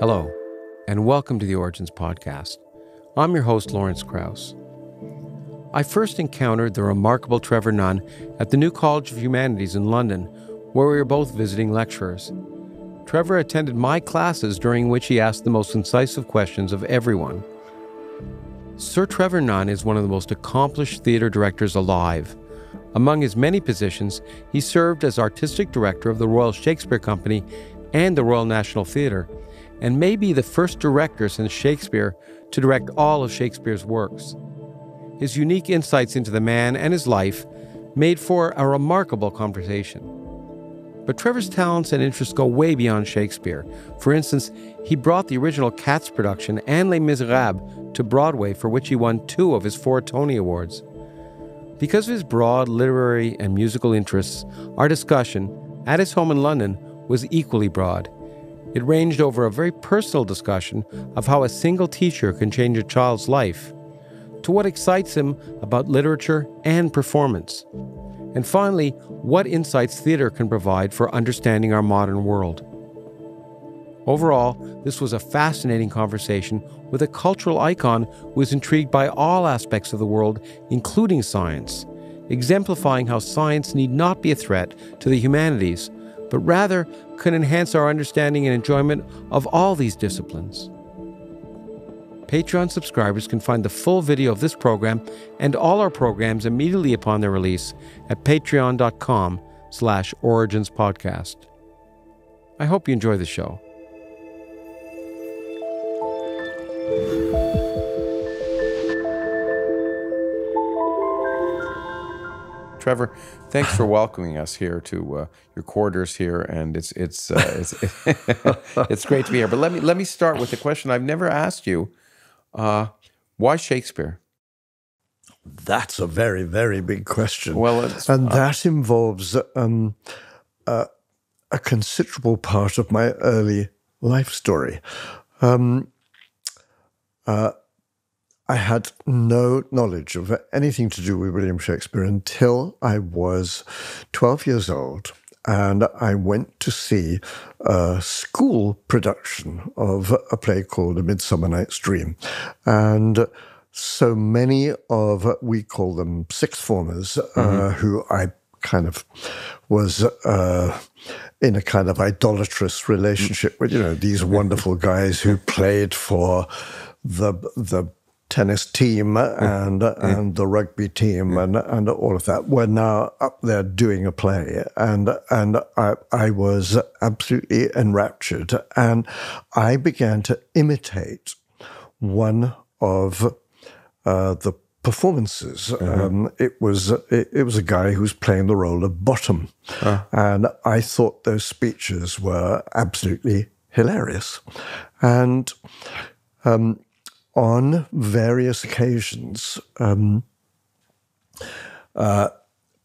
Hello, and welcome to the Origins Podcast. I'm your host, Lawrence Krauss. I first encountered the remarkable Trevor Nunn at the New College of Humanities in London, where we were both visiting lecturers. Trevor attended my classes during which he asked the most incisive questions of everyone. Sir Trevor Nunn is one of the most accomplished theatre directors alive. Among his many positions, he served as artistic director of the Royal Shakespeare Company and the Royal National Theatre and may be the first director since Shakespeare to direct all of Shakespeare's works. His unique insights into the man and his life made for a remarkable conversation. But Trevor's talents and interests go way beyond Shakespeare. For instance, he brought the original Cats production and Les Miserables to Broadway, for which he won two of his four Tony Awards. Because of his broad literary and musical interests, our discussion, at his home in London, was equally broad. It ranged over a very personal discussion of how a single teacher can change a child's life, to what excites him about literature and performance, and finally, what insights theater can provide for understanding our modern world. Overall, this was a fascinating conversation with a cultural icon who was intrigued by all aspects of the world, including science, exemplifying how science need not be a threat to the humanities, but rather can enhance our understanding and enjoyment of all these disciplines. Patreon subscribers can find the full video of this program and all our programs immediately upon their release at patreon.com slash originspodcast. I hope you enjoy the show. Trevor, thanks for welcoming us here to uh, your quarters here, and it's it's uh, it's it's great to be here. But let me let me start with a question I've never asked you: uh, Why Shakespeare? That's a very very big question. Well, and that involves um, a considerable part of my early life story. Um, uh, I had no knowledge of anything to do with William Shakespeare until I was 12 years old. And I went to see a school production of a play called A Midsummer Night's Dream. And so many of, we call them sixth formers, uh, mm-hmm. uh, who I kind of was uh, in a kind of idolatrous relationship with, you know, these wonderful guys who played for the the tennis team and and the rugby team and and all of that were now up there doing a play and and I I was absolutely enraptured and I began to imitate one of uh, the performances. Mm-hmm. Um, it was it, it, was a guy who was playing the role of Bottom, uh. and I thought those speeches were absolutely hilarious, and. Um, on various occasions, um, uh,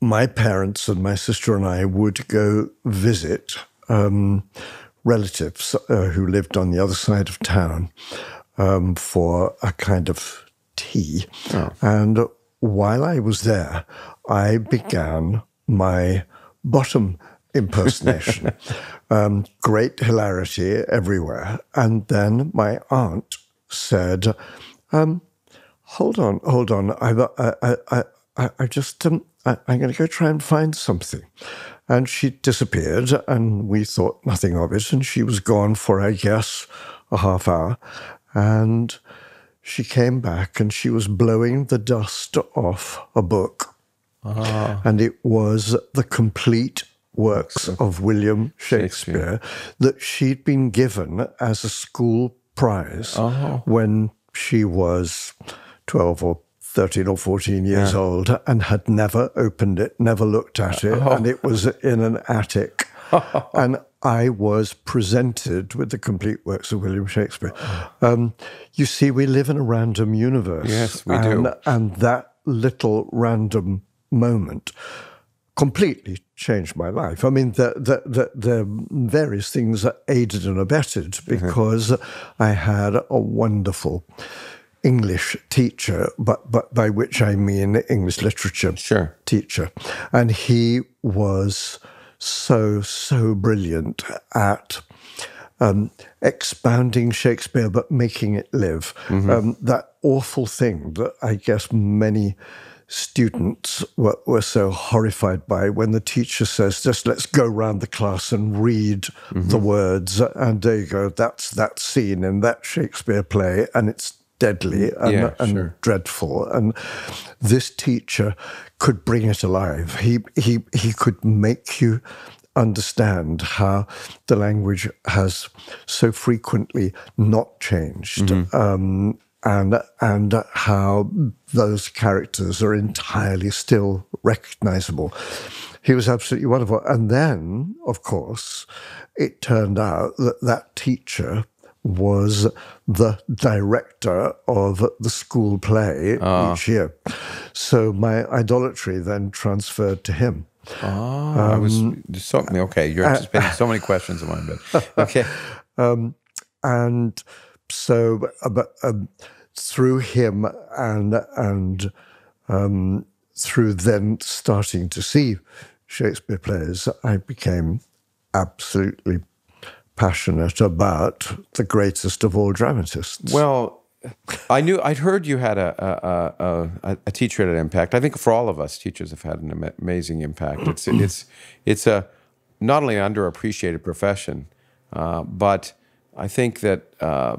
my parents and my sister and I would go visit um, relatives uh, who lived on the other side of town um, for a kind of tea. Oh. And while I was there, I began my bottom impersonation. um, great hilarity everywhere. And then my aunt said, um, "Hold on, hold on. I, I, I, I, I just, um, I, I'm going to go try and find something." And she disappeared, and we thought nothing of it. And she was gone for, I guess, a half hour. And she came back, and she was blowing the dust off a book. Ah. And it was the complete works of William Shakespeare, Shakespeare, that she'd been given as a school prize oh. when she was 12 or 13 or 14 years yeah. old and had never opened it, never looked at it. Oh. And it was in an attic. and I was presented with the complete works of William Shakespeare. Um, you see, we live in a random universe. Yes, we and, do. And that little random moment completely changed my life. I mean, the, the, the, the various things that aided and abetted mm-hmm. because mm-hmm. I had a wonderful English teacher, but, but by which I mean English literature sure. teacher. And he was so, so brilliant at um, expounding Shakespeare but making it live. Um, that awful thing that I guess many students were, were so horrified by when the teacher says, just let's go round the class and read mm-hmm. the words. And there you go, that's that scene in that Shakespeare play, and it's deadly mm, and, Yeah, and sure. dreadful. And this teacher could bring it alive. He he he could make you understand how the language has so frequently not changed. Mm-hmm. Um, and and how those characters are entirely still recognizable. He was absolutely wonderful. And then, of course, it turned out that that teacher was the director of the school play each year. So my idolatry then transferred to him. Oh, I was so okay. You're anticipating so many questions of mine, but okay. and so uh, but, um, through him and and um, through then starting to see Shakespeare plays, I became absolutely passionate about the greatest of all dramatists. Well, I knew I'd heard you had a a, a a teacher at an impact. I think for all of us, teachers have had an amazing impact. It's it's it's a not only an underappreciated profession, uh, but I think that uh,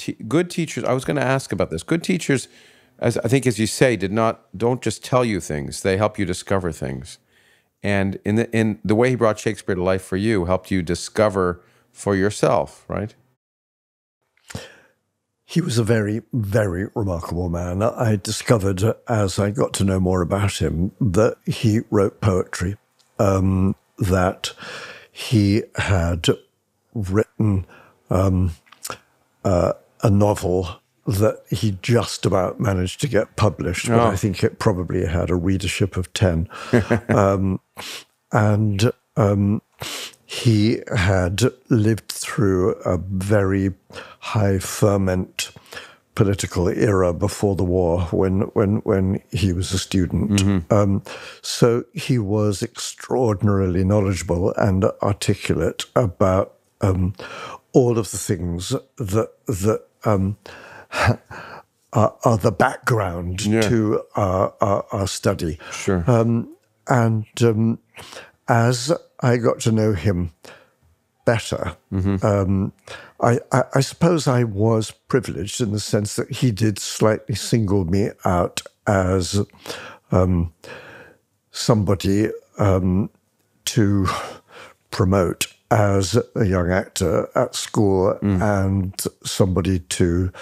te- good teachers. I was going to ask about this. Good teachers, as I think as you say, did not don't just tell you things; they help you discover things. And in the in the way he brought Shakespeare to life for you, helped you discover for yourself, right? He was a very, very remarkable man. I discovered as I got to know more about him that he wrote poetry, um, that he had written um, uh, a novel that he just about managed to get published, but I think it probably had a readership of 10. um, and um, he had lived through a very high ferment political era before the war when when when he was a student. Um, so he was extraordinarily knowledgeable and articulate about um, all of the things that that um, are, are the background to our, our, our study. Sure. Um, and um, as I got to know him better, um, I, I, I suppose I was privileged in the sense that he did slightly single me out as um, somebody um, to promote as a young actor at school and somebody to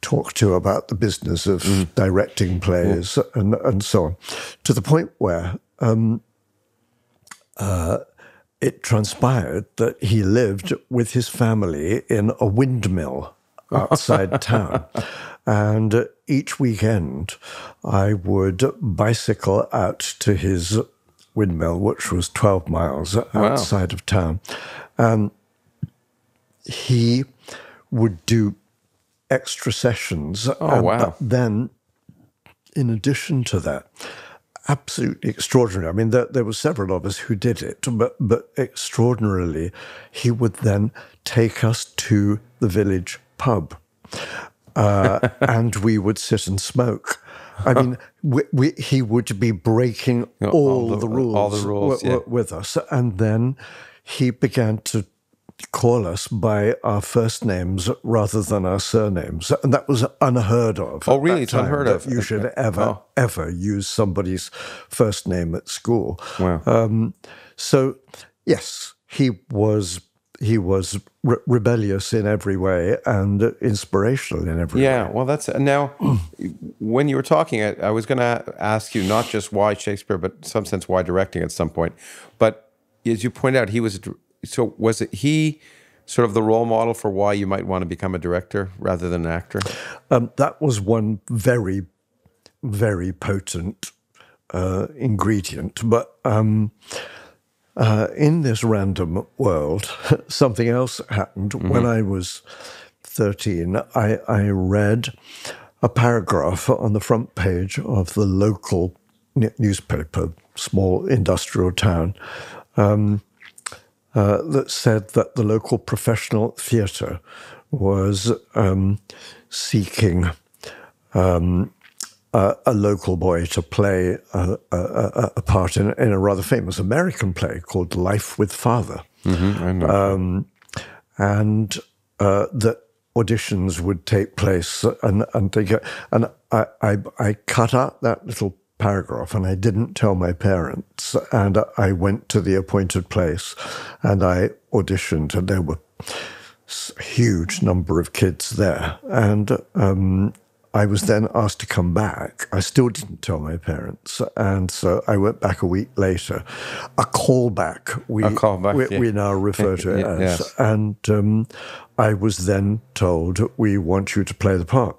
talk to about the business of directing plays and, and so on, to the point where um, uh, it transpired that he lived with his family in a windmill outside town. And each weekend, I would bicycle out to his windmill, which was 12 miles outside of town. And he would do extra sessions. Oh, and wow. Then, in addition to that, absolutely extraordinary. I mean, there, there were several of us who did it, but but extraordinarily, he would then take us to the village pub, uh, and we would sit and smoke. I mean, we, we, he would be breaking all, all the, the- rules, all the rules, yeah. wi- with us, and then he began to call us by our first names rather than our surnames, and that was unheard of. Oh, really? It's time, unheard of. You should ever, Oh. ever use somebody's first name at school. Wow. Um, so, yes, he was he was re- rebellious in every way and inspirational in every way. Yeah, well, that's now. when you were talking, I, I was going to ask you not just why Shakespeare, but in some sense why directing at some point. But as you point out, he was so was it he sort of the role model for why you might want to become a director rather than an actor? Um, that was one very, very potent uh, ingredient. But um, uh, in this random world, something else happened. When I was 13, I, I read a paragraph on the front page of the local n- newspaper, small industrial town. Um, uh, that said that the local professional theatre was um, seeking um, a, a, local boy to play a, a, a part in, in, a rather famous American play called Life with Father. Mm-hmm, um, and uh, that auditions would take place, and and, get, and I, I I cut out that little paragraph and I didn't tell my parents. And I went to the appointed place and I auditioned, and there were a huge number of kids there. And um, I was then asked to come back. I still didn't tell my parents, and so I went back a week later. A callback, we a callback, we, yeah. we, now refer to it as, yes. and um, I was then told, "We want you to play the part."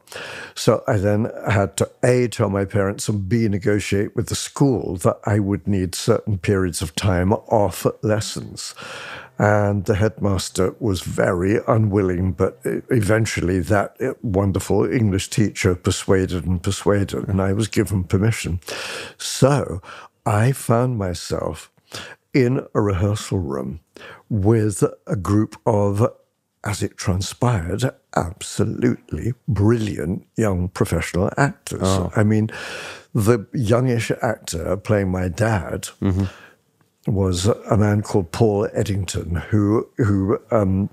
So I then had to a tell my parents and b negotiate with the school that I would need certain periods of time off lessons. And the headmaster was very unwilling, but eventually that wonderful English teacher persuaded and persuaded, and I was given permission. So I found myself in a rehearsal room with a group of, as it transpired, absolutely brilliant young professional actors. Oh. I mean, the youngish actor playing my dad. Mm-hmm was a man called Paul Eddington, who who um,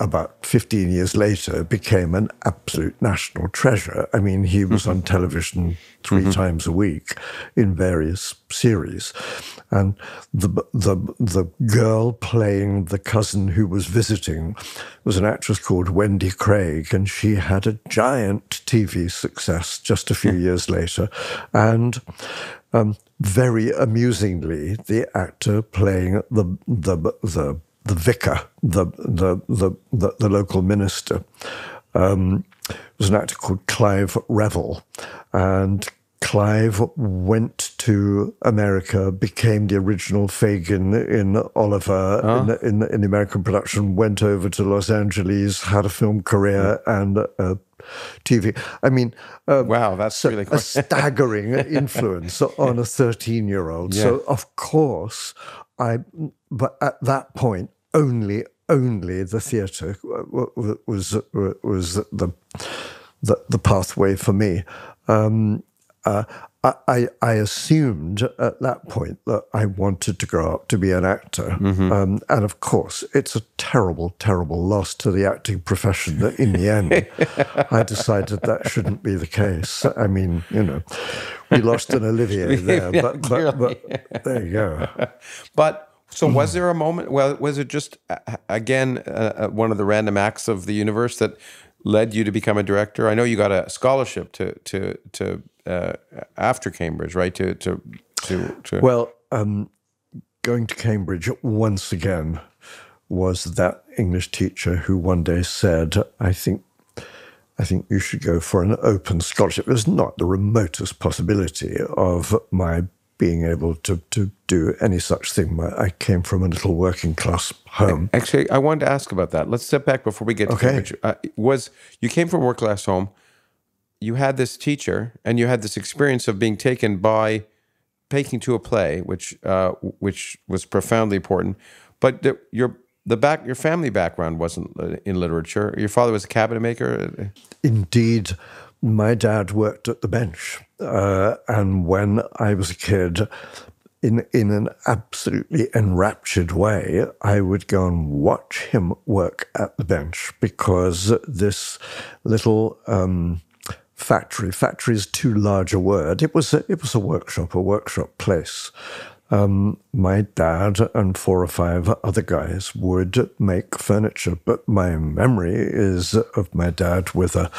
about 15 years later became an absolute national treasure. I mean, he was mm-hmm. on television 3 mm-hmm. times a week in various series, and the the the girl playing the cousin who was visiting was an actress called Wendy Craig, and she had a giant TV success just a few years later, and. Um, very amusingly, the actor playing the the the the vicar, the the the the, the local minister, um, was an actor called Clive Revill, and Clive went to America, became the original Fagin in Oliver oh. in, in, in, the American production, went over to Los Angeles, had a film career and a TV. I mean, um, wow, that's really a staggering influence on a 13 year old. Yeah. So, of course, I, but at that point, only only the theatre was was the the, the pathway for me. Um, uh, I, I assumed at that point that I wanted to grow up to be an actor. Mm-hmm. Um, and of course, it's a terrible, terrible loss to the acting profession that in the end, I decided that shouldn't be the case. I mean, you know, we lost an Olivier there, yeah, but, but, but, there you go. But so, was there a moment? Well, was it just again uh, one of the random acts of the universe that led you to become a director? I know you got a scholarship to to to uh, after Cambridge, right? To to to, to... well, um, going to Cambridge once again was that English teacher who one day said, "I think." I think you should go for an open scholarship. There's not the remotest possibility of my being able to, to do any such thing. I came from a little working class home. Actually, I wanted to ask about that. Let's step back before we get to okay. Cambridge. Uh, was you came from a working class home? You had this teacher and you had this experience of being taken by taking to a play, which uh, which was profoundly important. But the, your the back your family background wasn't uh, in literature. Your father was a cabinet maker. Indeed, my dad worked at the bench, uh, and when I was a kid. In, in an absolutely enraptured way, I would go and watch him work at the bench because this little um, factory. Factory is too large a word. It was a, it was a workshop, a workshop place. Um, my dad and four or five other guys would make furniture, but my memory is of my dad with a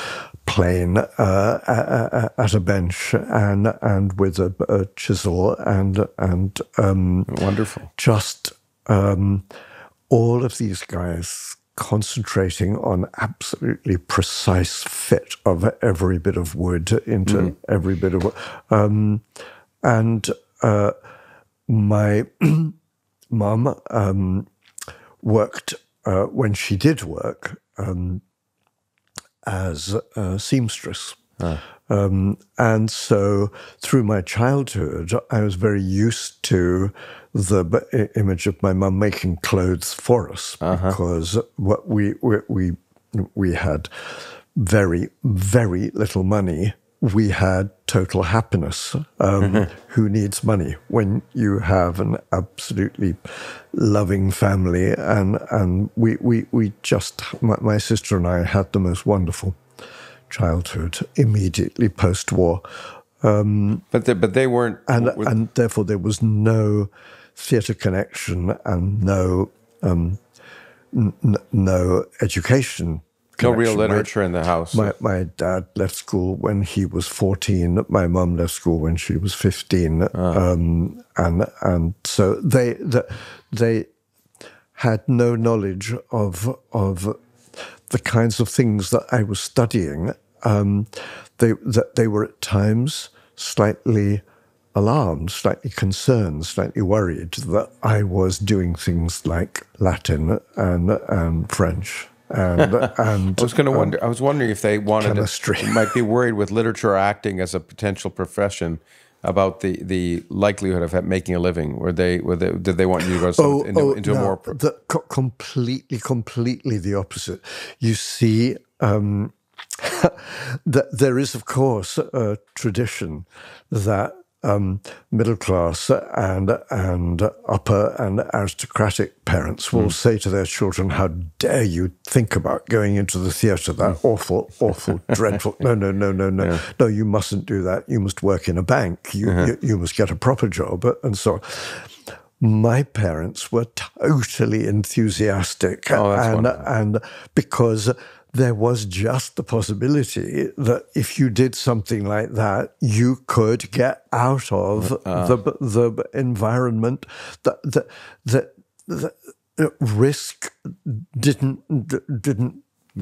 plane uh, at a bench and and with a, a chisel and and um, wonderful. Just um, all of these guys concentrating on absolutely precise fit of every bit of wood into mm. every bit of wood. Um, and uh, my mum um, worked uh, when she did work um, as a seamstress. Ah. Um, and so through my childhood, I was very used to the b- image of my mum making clothes for us because what we, we we we had very very little money. We had total happiness. Um, Who needs money when you have an absolutely loving family? And and we we we just my, my sister and I had the most wonderful childhood immediately post war But they, but they weren't. and were- and therefore there was no theatre connection and no um, no education. no real connection. My- literature in the house. My, my dad left school when he was fourteen. My mum left school when she was fifteen, um, and and so they the, they had no knowledge of of the kinds of things that I was studying. Um, they that they were at times slightly alarmed, slightly concerned, slightly worried that I was doing things like Latin and and French and and I was going to wonder. I was wondering if they wanted chemistry. To, might be worried with literature acting as a potential profession about the, the likelihood of making a living. Were they, were they did they want you to go some, into, into a Oh, more the, completely, completely the opposite. You see, um, that there is, of course, a tradition that um, middle class and and upper and aristocratic parents will hmm. say to their children, "How dare you think about going into the theatre? That hmm. awful, awful, dreadful! No, no, no, no, no, no! You mustn't do that. You must work in a bank. You uh-huh. you, you must get a proper job, and so on." my parents were totally enthusiastic Oh, and wonderful. and because there was just the possibility that if you did something like that you could get out of Uh. the the environment that that that, that risk didn't didn't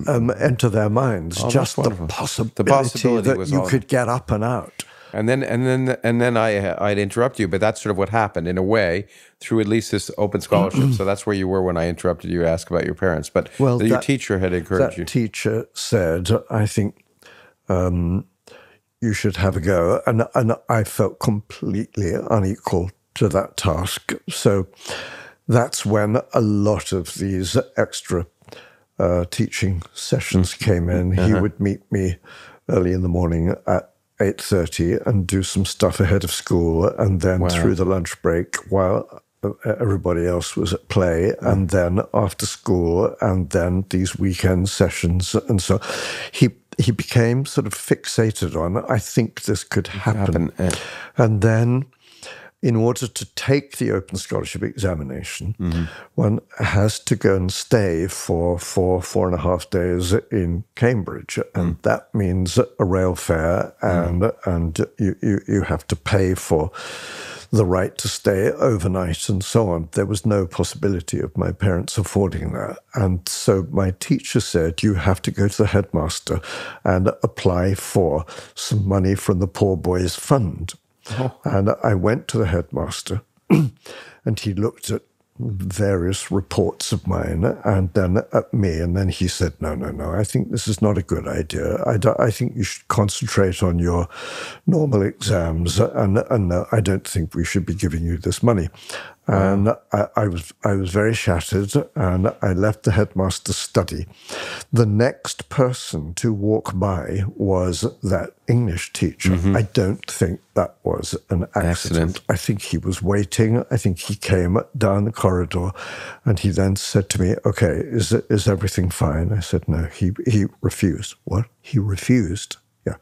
um, enter their minds. Oh, just the wonderful. The possibility, possibility that you all- could get up and out And then and then and then I I'd interrupt you, but that's sort of what happened in a way through at least this open scholarship. so that's where you were when I interrupted you to ask about your parents. But Well, your that- teacher had encouraged you. teacher said, I think um, you should have a go. And, and I felt completely unequal to that task. So that's when a lot of these extra uh, teaching sessions came in. He would meet me early in the morning at 8.30 and do some stuff ahead of school and then through the lunch break while everybody else was at play and then after school and then these weekend sessions. And so he he became sort of fixated on i think this could happen, Happen, and then in order to take the open scholarship examination, mm-hmm. one has to go and stay for four, four and a half days in Cambridge. And mm. that means a rail fare mm-hmm. and and you, you, you have to pay for the right to stay overnight and so on. There was no possibility of my parents affording that. And so my teacher said, You have to go to the headmaster and apply for some money from the Poor Boys Fund. And I went to the headmaster and he looked at various reports of mine and then at me. And then he said, No, no, no, I think this is not a good idea. I, I think you should concentrate on your normal exams. And, and no, I don't think we should be giving you this money. And I, I was I was very shattered, and I left the headmaster's study. The next person to walk by was that English teacher. Mm-hmm. I don't think that was an accident. Accident. I think he was waiting. I think he came down the corridor, and he then said to me, "Okay, is is everything fine?" I said, "No." He he refused. What? He refused. Yeah.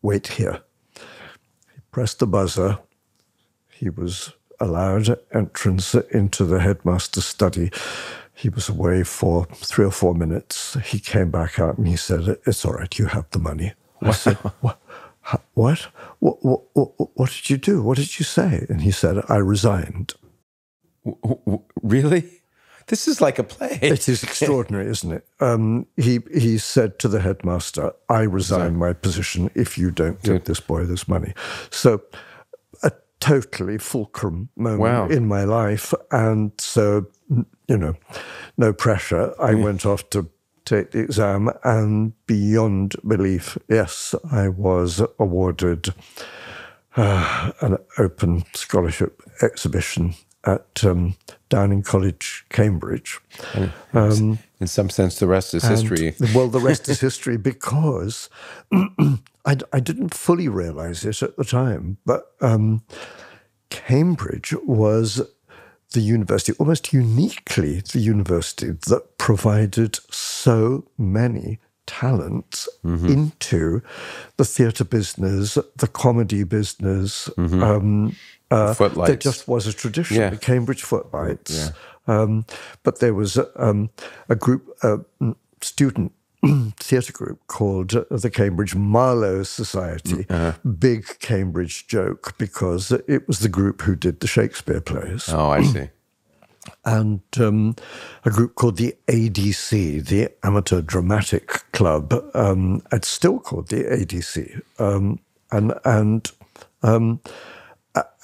Wait here. He pressed the buzzer. He was allowed entrance into the headmaster's study. He was away for three or four minutes. He came back out and he said, "It's all right. You have the money." I said, "What? What? What, what? what? Did you do? What did you say?" And he said, "I resigned." Really? This is like a play. It is extraordinary, isn't it? Um, he he said to the headmaster, "I resign my position if you don't give this boy this money." So, totally fulcrum moment Wow. in my life, and so you know, no pressure. I went off to take the exam, and beyond belief, yes, I was awarded uh, an open scholarship exhibition at um, Downing College, Cambridge. Um, in some sense, the rest is history. well, the rest is history because I, I, didn't fully realize it at the time, but um, Cambridge was the university, almost uniquely the university that provided so many talents mm-hmm. into the theatre business, the comedy business. Mm-hmm. Um, uh, footlights. There just was a tradition, yeah. the Cambridge Footlights. Yeah. Um, but there was um, a group, a student theatre group called the Cambridge Marlowe Society. Mm, uh-huh. Big Cambridge joke because it was the group who did the Shakespeare plays. Oh, I see. and um, a group called the ADC, the Amateur Dramatic Club. Um, it's still called the ADC, um, and and um,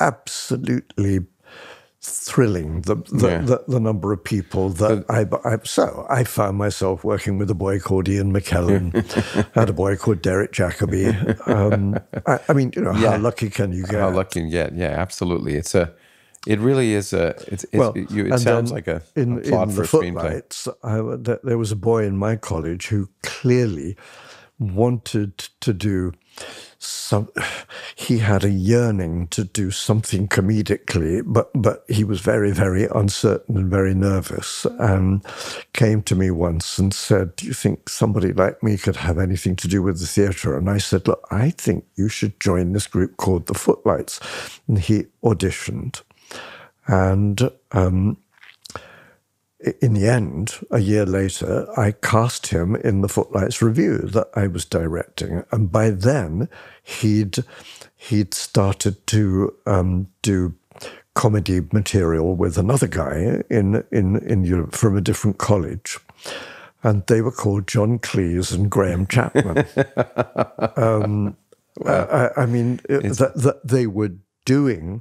absolutely thrilling the the, yeah. the, the, number of people that I, I, so I found myself working with a boy called Ian McKellen and a boy called Derek Jacobi. Um, I, I, mean, you know, yeah. how lucky can you get? How lucky you get? Yeah, absolutely. It's a it really is a. It's, it's well, you, it sounds like a, in, a plot in for the footlights. I, there was a boy in my college who clearly wanted to do some. He had a yearning to do something comedically, but but he was very very uncertain and very nervous, and came to me once and said, "Do you think somebody like me could have anything to do with the theatre?" And I said, "Look, I think you should join this group called the Footlights." And he auditioned and um, in the end, a year later, I cast him in the Footlights Revue that I was directing, and by then he'd he'd started to um, do comedy material with another guy in in in Europe from a different college, and they were called John Cleese and Graham Chapman. um, I, I, mean, that, that they were doing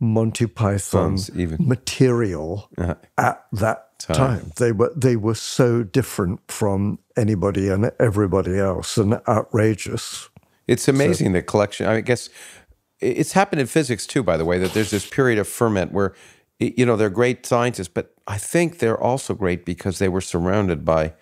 Monty Python material uh-huh. at that time. time. They were they were so different from anybody and everybody else, and outrageous. It's amazing so, the collection. I guess it's happened in physics too. By the way, that there's this period of ferment where you know they're great scientists, but I think they're also great because they were surrounded by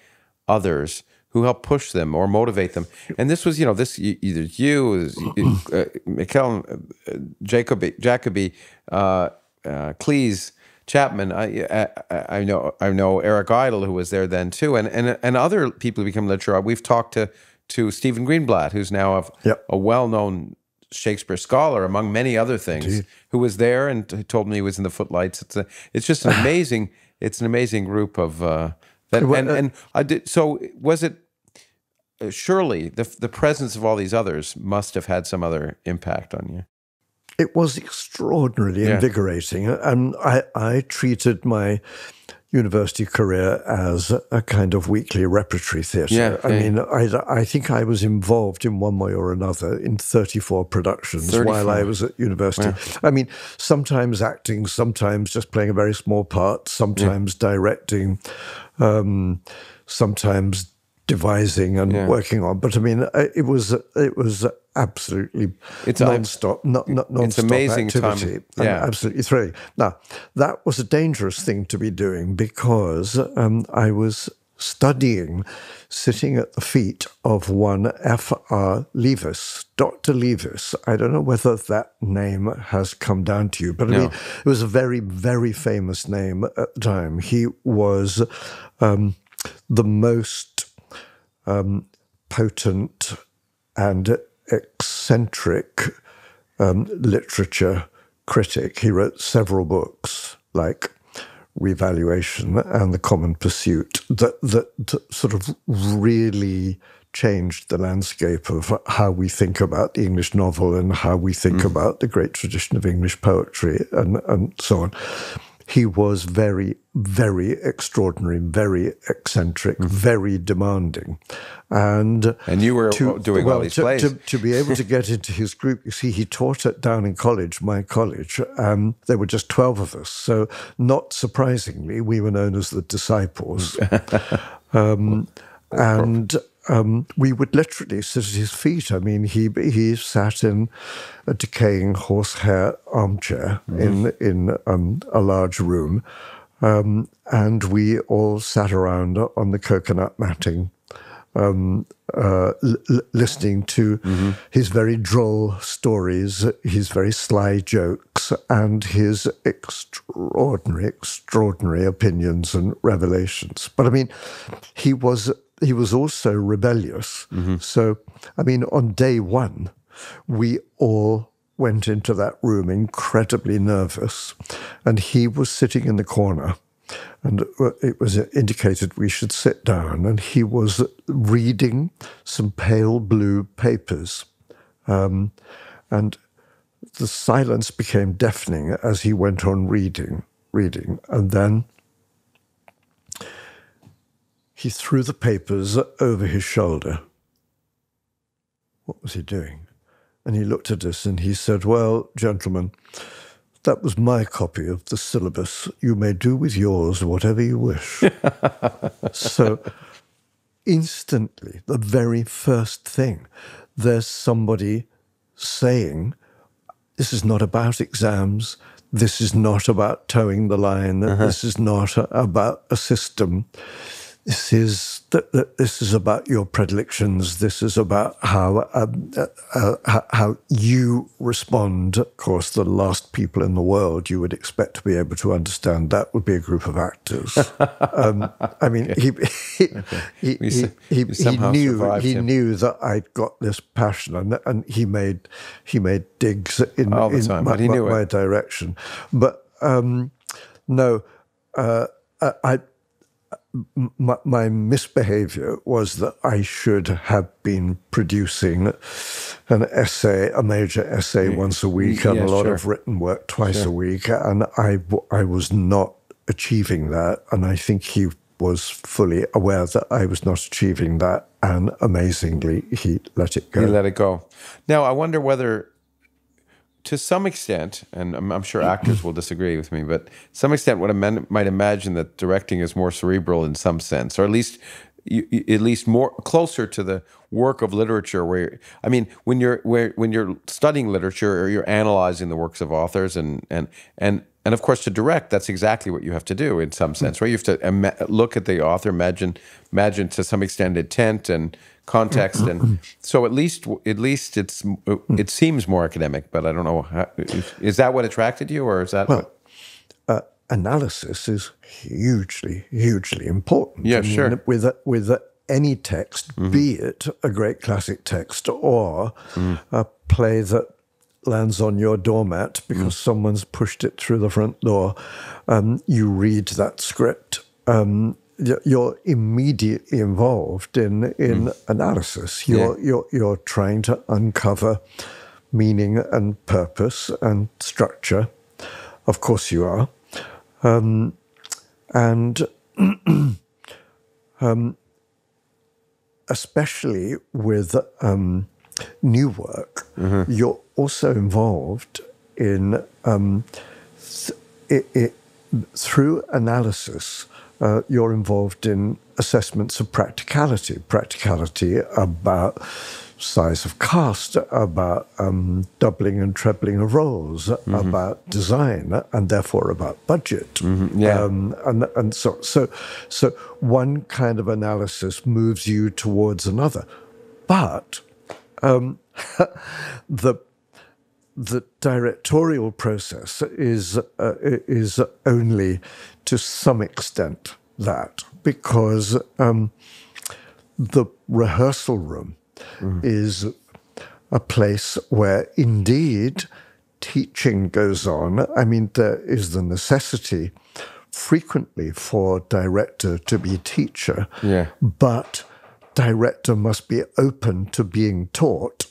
others who help push them or motivate them. And this was, you know, this either you, uh, Mikkel, uh, Jacobi, Jacobi, uh, uh, Cleese, Chapman. I, I, I know I know Eric Idle who was there then too, and and and other people who become literature. We've talked to to Stephen Greenblatt, who's now a, yep. a well known Shakespeare scholar, among many other things, Indeed. who was there and told me he was in the Footlights. It's a, it's just an amazing, it's an amazing group of uh, that. And, and I did. So was it? Uh, surely the the presence of all these others must have had some other impact on you. It was extraordinarily yeah. invigorating, and I I treated my university career as a kind of weekly repertory theatre. Yeah, I mean, I, I think I was involved in one way or another in 34 productions 34. while I was at university. Yeah. I mean, sometimes acting, sometimes just playing a very small part, sometimes yeah. directing, um, sometimes devising and yeah. working on. But I mean, uh, it was it was absolutely it's non-stop, not, not non-stop it's amazing activity. Time. Yeah, absolutely thrilling. Now that was a dangerous thing to be doing because um, I was studying, sitting at the feet of one F.R. Leavis, Dr. Leavis. I don't know whether that name has come down to you, but no. I mean, it was a very, very famous name at the time. He was um, the most um, potent and eccentric um, literature critic. He wrote several books like Revaluation and The Common Pursuit that, that sort of really changed the landscape of how we think about the English novel and how we think mm. about the great tradition of English poetry and, and so on he was very, very extraordinary, very eccentric, mm-hmm. very demanding. And and you were to, doing well, all these to, plays. To, to, be able to get into his group, you see, he taught at Downing College, my college. Um, there were just 12 of us. So, not surprisingly, we were known as the disciples. um, and um, we would literally sit at his feet. I mean, he he sat in a decaying horsehair armchair in in um, a large room, um, and we all sat around on the coconut matting. Um, uh, l- listening to his very droll stories, his very sly jokes, and his extraordinary, extraordinary opinions and revelations. But I mean, he was he was also rebellious. So, I mean, on day one, we all went into that room incredibly nervous, and he was sitting in the corner. And uh, it was indicated we should sit down, and he was reading some pale blue papers. Um, and the silence became deafening as he went on reading, reading. And then he threw the papers over his shoulder. What was he doing? And he looked at us and he said, Well, gentlemen, that was my copy of the syllabus. You may do with yours whatever you wish. so, instantly, the very first thing, there's somebody saying, This is not about exams. This is not about toeing the line. Uh-huh. This is not about a system this is that, that this is about your predilections. This is about how um, uh, uh, how, you respond. Of course, the last people in the world you would expect to be able to understand that would be a group of actors. um, I mean, he he, he, We he, he, we he knew he him. knew that I'd got this passion, and and he made he made digs in, All the in time, my, but he my- knew it. my direction. But um, no, uh, I. My, my misbehavior was that I should have been producing an essay, a major essay once a week, and yeah, a lot sure. of written work twice a week, and I I was not achieving that, and I think he was fully aware that I was not achieving that, and amazingly, he let it go. You let it go. Now, I wonder whether, to some extent, and I'm, I'm sure actors will disagree with me, but to some extent, one men might imagine that directing is more cerebral in some sense, or at least, you, you- at least more closer to the work of literature. Where I mean, when you're where when you're studying literature or you're analyzing the works of authors, and and and and of course, to direct, that's exactly what you have to do in some hmm. sense, right? You have to look at the author, imagine, imagine to some extent intent and context, and so at least, at least it's it seems more academic. But I don't know. How, is that what attracted you, or is that? what, analysis is hugely, hugely important. Yeah, sure. With with any text, be it a great classic text or a play that lands on your doormat because someone's pushed it through the front door, um, you read that script. Um, you're immediately involved in in analysis. You're you're you're trying to uncover meaning and purpose and structure. Of course, you are and um, especially with um, new work, you're also involved in um, th- it, it, through analysis. Uh, you're involved in assessments of practicality, practicality about size of cast, about um, doubling and trebling of roles, about design, and therefore about budget. Yeah. Um, and and so so so one kind of analysis moves you towards another, but um, the the directorial process is uh, is only to some extent that because um, the rehearsal room is a place where indeed teaching goes on. I mean, there is the necessity frequently for director to be teacher, Yeah. but director must be open to being taught.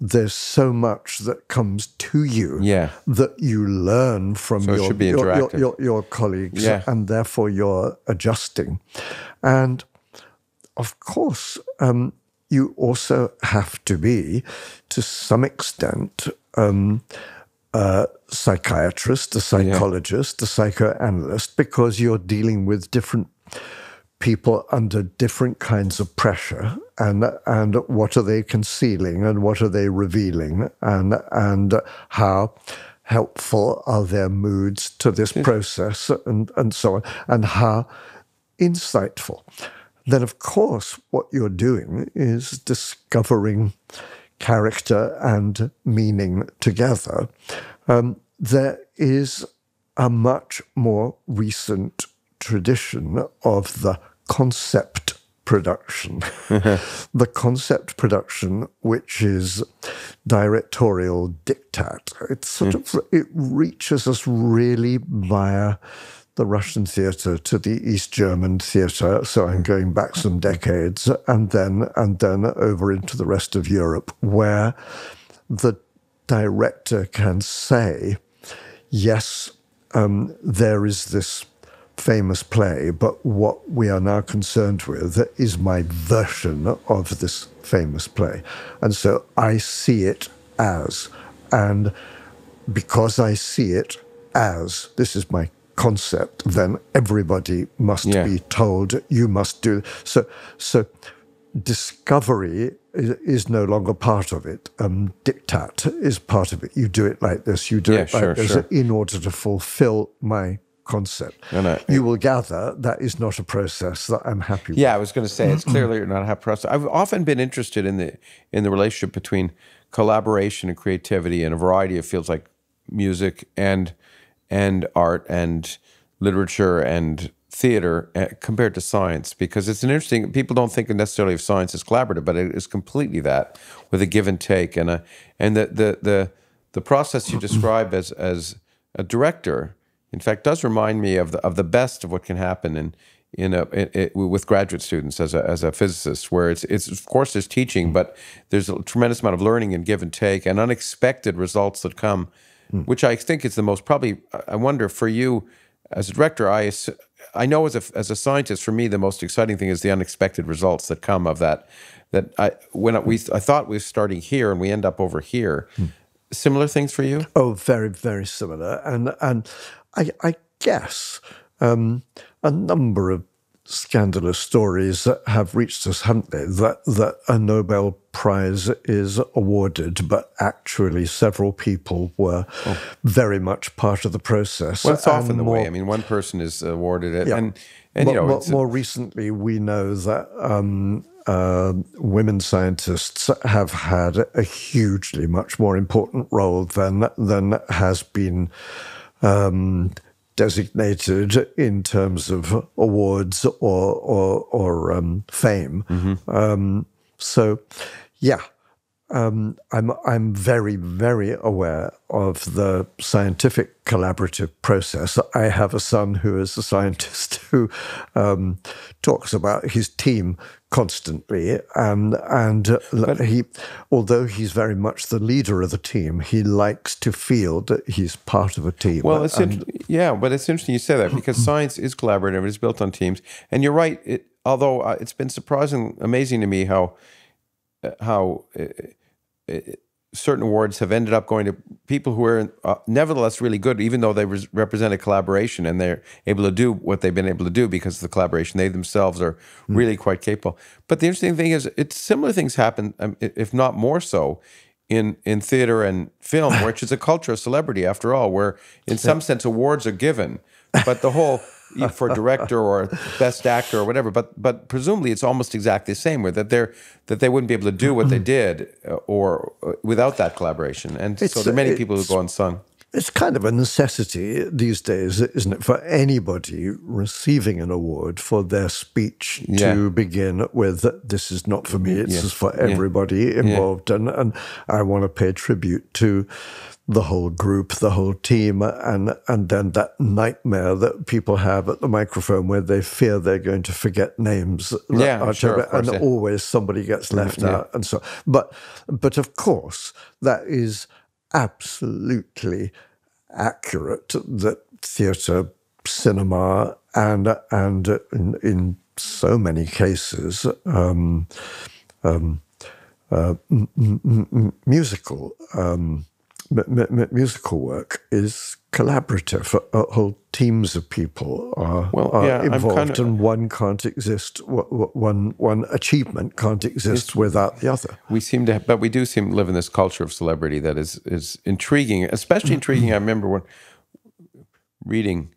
There's so much that comes to you Yeah. that you learn from So your, your, your, your, your colleagues, Yeah. and therefore you're adjusting. And of course, um, you also have to be, to some extent, um, a psychiatrist, a psychologist, a psychoanalyst, because you're dealing with different people under different kinds of pressure and and what are they concealing and what are they revealing and and how helpful are their moods to this process and and so on and how insightful. Then of course what you're doing is discovering character and meaning together. Um, there is a much more recent tradition of the concept production. the concept production, which is directorial diktat, it sort mm. of it reaches us really via the Russian theatre to the East German theatre. So I'm going back some decades, and then and then over into the rest of Europe, where the director can say, "Yes, um, there is this." Famous play, but what we are now concerned with is my version of this famous play. And so I see it as, and because I see it as, this is my concept, then everybody must yeah. be told you must do so. So discovery is, is, no longer part of it. Um, diktat is part of it. You do it like this. You do yeah, it like sure, this sure. in order to fulfill my concept. you will gather that is not a process that I'm happy with. Yeah, I was going to say it's clearly not a happy process. I've often been interested in the in the relationship between collaboration and creativity in a variety of fields like music and and art and literature and theater uh, compared to science because it's an interesting people don't think necessarily of science as collaborative but it is completely that with a give and take and a and the the the, the process you describe as as a director in fact, does remind me of the of the best of what can happen in in a in, in, with graduate students as a as a physicist, where it's it's of course there's teaching, but there's a tremendous amount of learning and give and take and unexpected results that come, mm. which I think is the most probably. I wonder for you as a director, I I know as a as a scientist, for me the most exciting thing is the unexpected results that come of that. That I when we I thought we were starting here and we end up over here. Mm. Similar things for you? Oh, very, very similar. And and I, I guess um, a number of scandalous stories that have reached us, haven't they? That that a Nobel Prize is awarded, but actually several people were oh. very much part of the process. Well, it's often the more, way. I mean, one person is awarded it, yeah. and and you know, more, more recently we know that. Um, uh, women scientists have had a hugely much more important role than than has been um, designated in terms of awards or or, or um, fame. Mm-hmm. Um, so, yeah, um, I'm I'm very very aware of the scientific collaborative process. I have a son who is a scientist who um, talks about his team constantly, um, and but, he, although he's very much the leader of the team, he likes to feel that he's part of a team. Well, it's and, yeah, but it's interesting you say that because science is collaborative; it's built on teams, and you're right. It, although uh, it's been surprising, amazing to me how uh, how. Uh, certain awards have ended up going to people who are uh, nevertheless really good, even though they re- represent a collaboration and they're able to do what they've been able to do because of the collaboration. They themselves are mm. really quite capable. But the interesting thing is, it's similar things happen, um, if not more so, in in theater and film, which is a culture of celebrity after all, where in some sense awards are given, but the whole for director or best actor or whatever. But but presumably it's almost exactly the same. Where that they're that they wouldn't be able to do what they did uh, or uh, without that collaboration. And it's, so there are many people who go unsung. It's kind of a necessity these days, isn't it, for anybody receiving an award for their speech yeah. to begin with, this is not for me, it's yeah. for everybody yeah. involved. And, and I want to pay tribute to the whole group, the whole team, and and then that nightmare that people have at the microphone where they fear they're going to forget names. Yeah, sure, course, and yeah. always somebody gets mm, left yeah. out, and so. But but of course that is absolutely accurate. That theatre, cinema, and and in, in so many cases. Um, um, uh, m- m- musical um, m- m- musical work is collaborative. Uh, whole teams of people are, Well, are yeah, involved, and one can't exist. One one achievement can't exist without the other. we seem to, have, but we do seem to live in this culture of celebrity that is is intriguing, especially intriguing. I remember when reading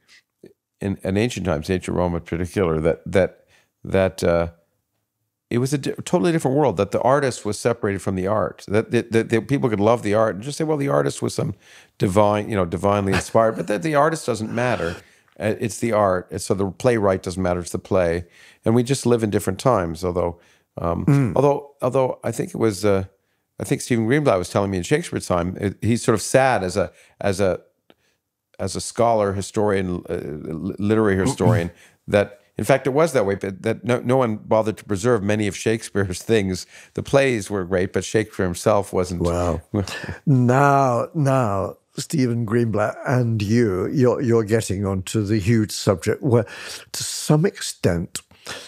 in, in ancient times, ancient Rome in particular, that that that uh, it was a di- totally different world. That the artist was separated from the art. That, that, that, that people could love the art and just say, well, the artist was some divine, you know, divinely inspired, but that the artist doesn't matter. Uh, It's the art. So the playwright doesn't matter. It's the play, and we just live in different times. Although, um, although, although I think it was, uh, I think Stephen Greenblatt was telling me in Shakespeare's time, it, he's sort of sad as a as a as a scholar, historian, uh, literary historian, that in fact it was that way, but that no, no one bothered to preserve many of Shakespeare's things. The plays were great, but Shakespeare himself wasn't. Wow. now, now, Stephen Greenblatt and you, you're, you're getting onto the huge subject where, to some extent,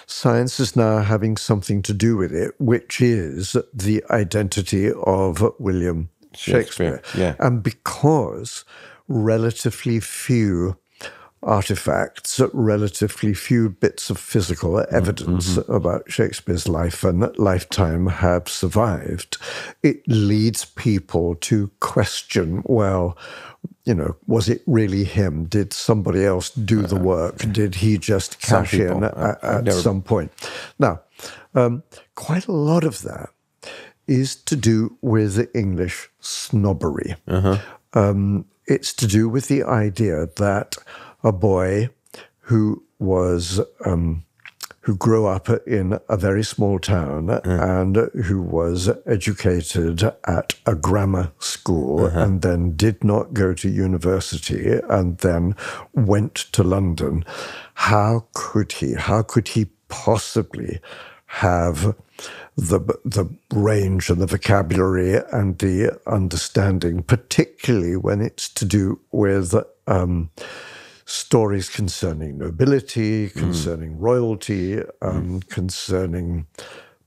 science is now having something to do with it, which is the identity of William Shakespeare. Shakespeare, yeah. And because relatively few artifacts, relatively few bits of physical evidence about Shakespeare's life and lifetime have survived, it leads people to question well, you know, was it really him? Did somebody else do the work? Did he just Some cash in at, at never- some point? Now, um, quite a lot of that is to do with English snobbery. Um, it's to do with the idea that a boy who was um, who grew up in a very small town and who was educated at a grammar school and then did not go to university and then went to London. How could he? How could he possibly have the the range and the vocabulary and the understanding, particularly when it's to do with um, stories concerning nobility, concerning royalty, um, concerning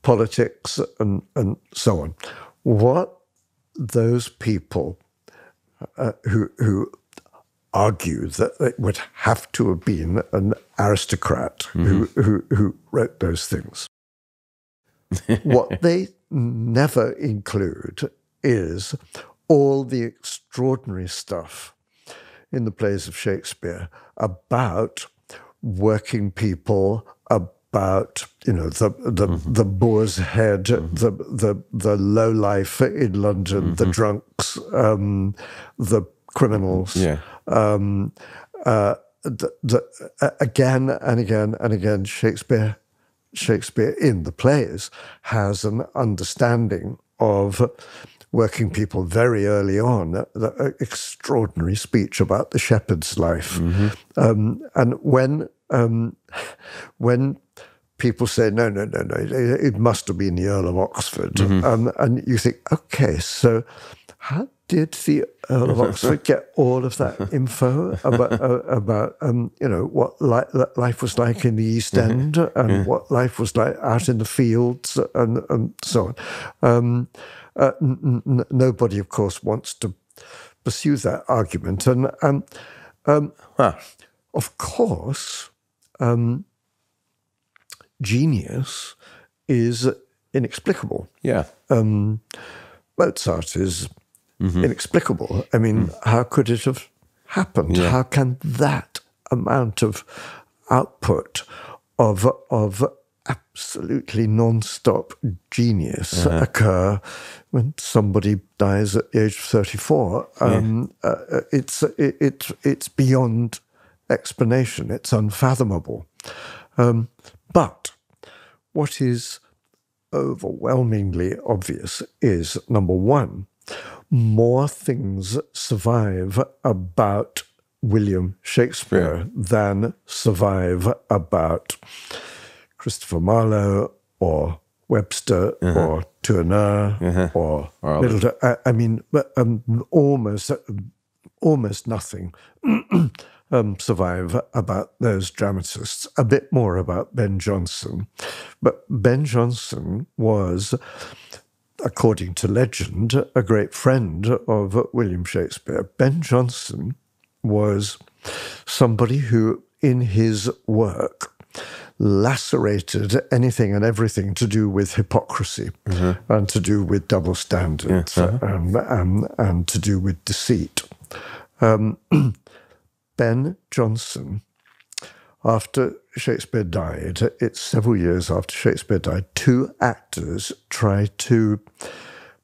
politics, and and so on. What those people uh, who who argue that it would have to have been an aristocrat who, who who wrote those things. what they never include is all the extraordinary stuff in the plays of Shakespeare about working people, about you know the the the boar's head, the the the low life in London, the drunks, um, the criminals Yeah. um, uh, the, the, uh, again and again and again, Shakespeare, Shakespeare in the plays has an understanding of working people very early on. The uh, extraordinary speech about the shepherd's life, um, and when um, when people say no, no, no, no, it, it must have been the Earl of Oxford, um, and you think, okay, so how did the Earl of Oxford get all of that info about uh, about um, you know what li- life was like in the East End and what life was like out in the fields and, and so on? Uh, n- n- nobody, of course, wants to pursue that argument, and um, um, of course, um, genius is inexplicable Yeah. um, Mozart is inexplicable. I mean, how could it have happened? Yeah. How can that amount of output of of absolutely non-stop genius occur when somebody dies at the age of 34 um, uh, it's it, it, it's beyond explanation. It's unfathomable. Um, but what is overwhelmingly obvious is number one, more things survive about William Shakespeare than survive about Christopher Marlowe or Webster or Tourneur or Middleton. I, I mean, um, almost almost nothing um, survive about those dramatists. A bit more about Ben Jonson. But Ben Jonson was according to legend, a great friend of William Shakespeare. Ben Jonson was somebody who, in his work, lacerated anything and everything to do with hypocrisy mm-hmm. and to do with double standards yeah, uh-huh. and, and, and, to do with deceit. Um, ben Jonson, after Shakespeare died, it's several years after Shakespeare died, two actors tried to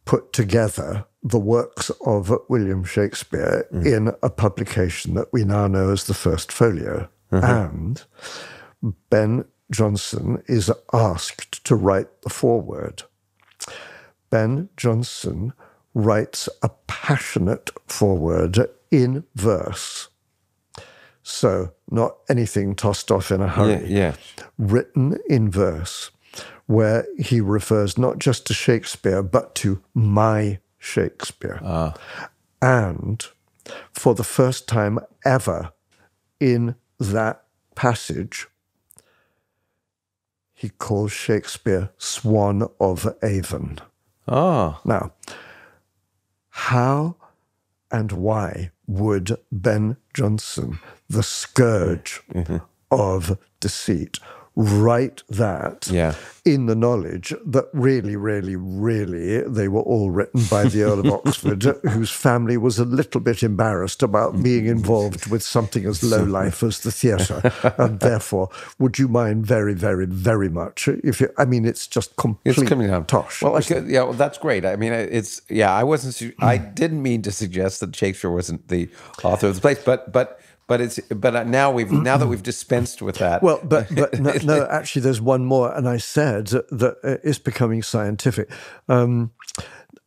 put together the works of William Shakespeare mm. in a publication that we now know as the First Folio. Mm-hmm. And Ben Jonson is asked to write the foreword. Ben Jonson writes a passionate foreword in verse. So, not anything tossed off in a hurry. Yeah, yeah. Written in verse, where he refers not just to Shakespeare, but to my Shakespeare. Uh. And for the first time ever in that passage, he calls Shakespeare Swan of Avon. Ah. Now, how and why would Ben Jonson, the scourge mm-hmm. of deceit, write that yeah. in the knowledge that really, really, really they were all written by the Earl of Oxford, whose family was a little bit embarrassed about being involved with something as low life as the theatre. and therefore, would you mind very, very, very much if you, I mean, it's just complete it's coming out tosh. Well, like, yeah, well, that's great. I mean, it's, yeah, I wasn't, I didn't mean to suggest that Shakespeare wasn't the author of the place, but, but, but it's but now we've now that we've dispensed with that. Well, but but no, no actually, there's one more, and I said that it's becoming scientific. Um,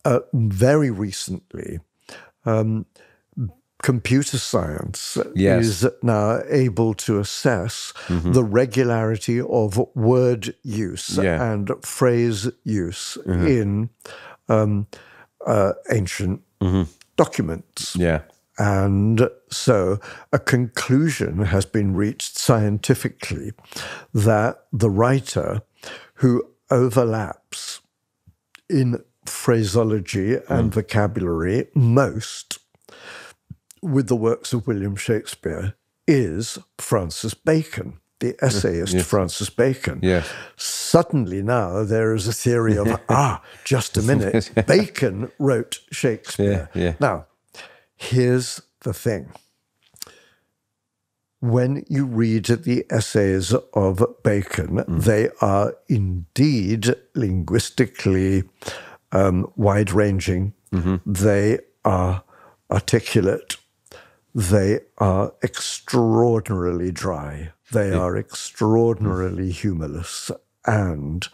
uh, very recently, um, computer science yes. is now able to assess mm-hmm. the regularity of word use yeah. and phrase use mm-hmm. in um, uh, ancient mm-hmm. documents. Yeah. And so a conclusion has been reached scientifically that the writer who overlaps in phraseology and mm. vocabulary most with the works of William Shakespeare is Francis Bacon the essayist yes. Francis Bacon. Yes. Suddenly now there is a theory of, ah, just a minute, Bacon wrote Shakespeare. Yeah, yeah. Now, Here's the thing when you read the essays of Bacon, mm. they are indeed linguistically um, wide ranging. Mm-hmm. They are articulate. They are extraordinarily dry. They yeah. are extraordinarily mm. humorless. And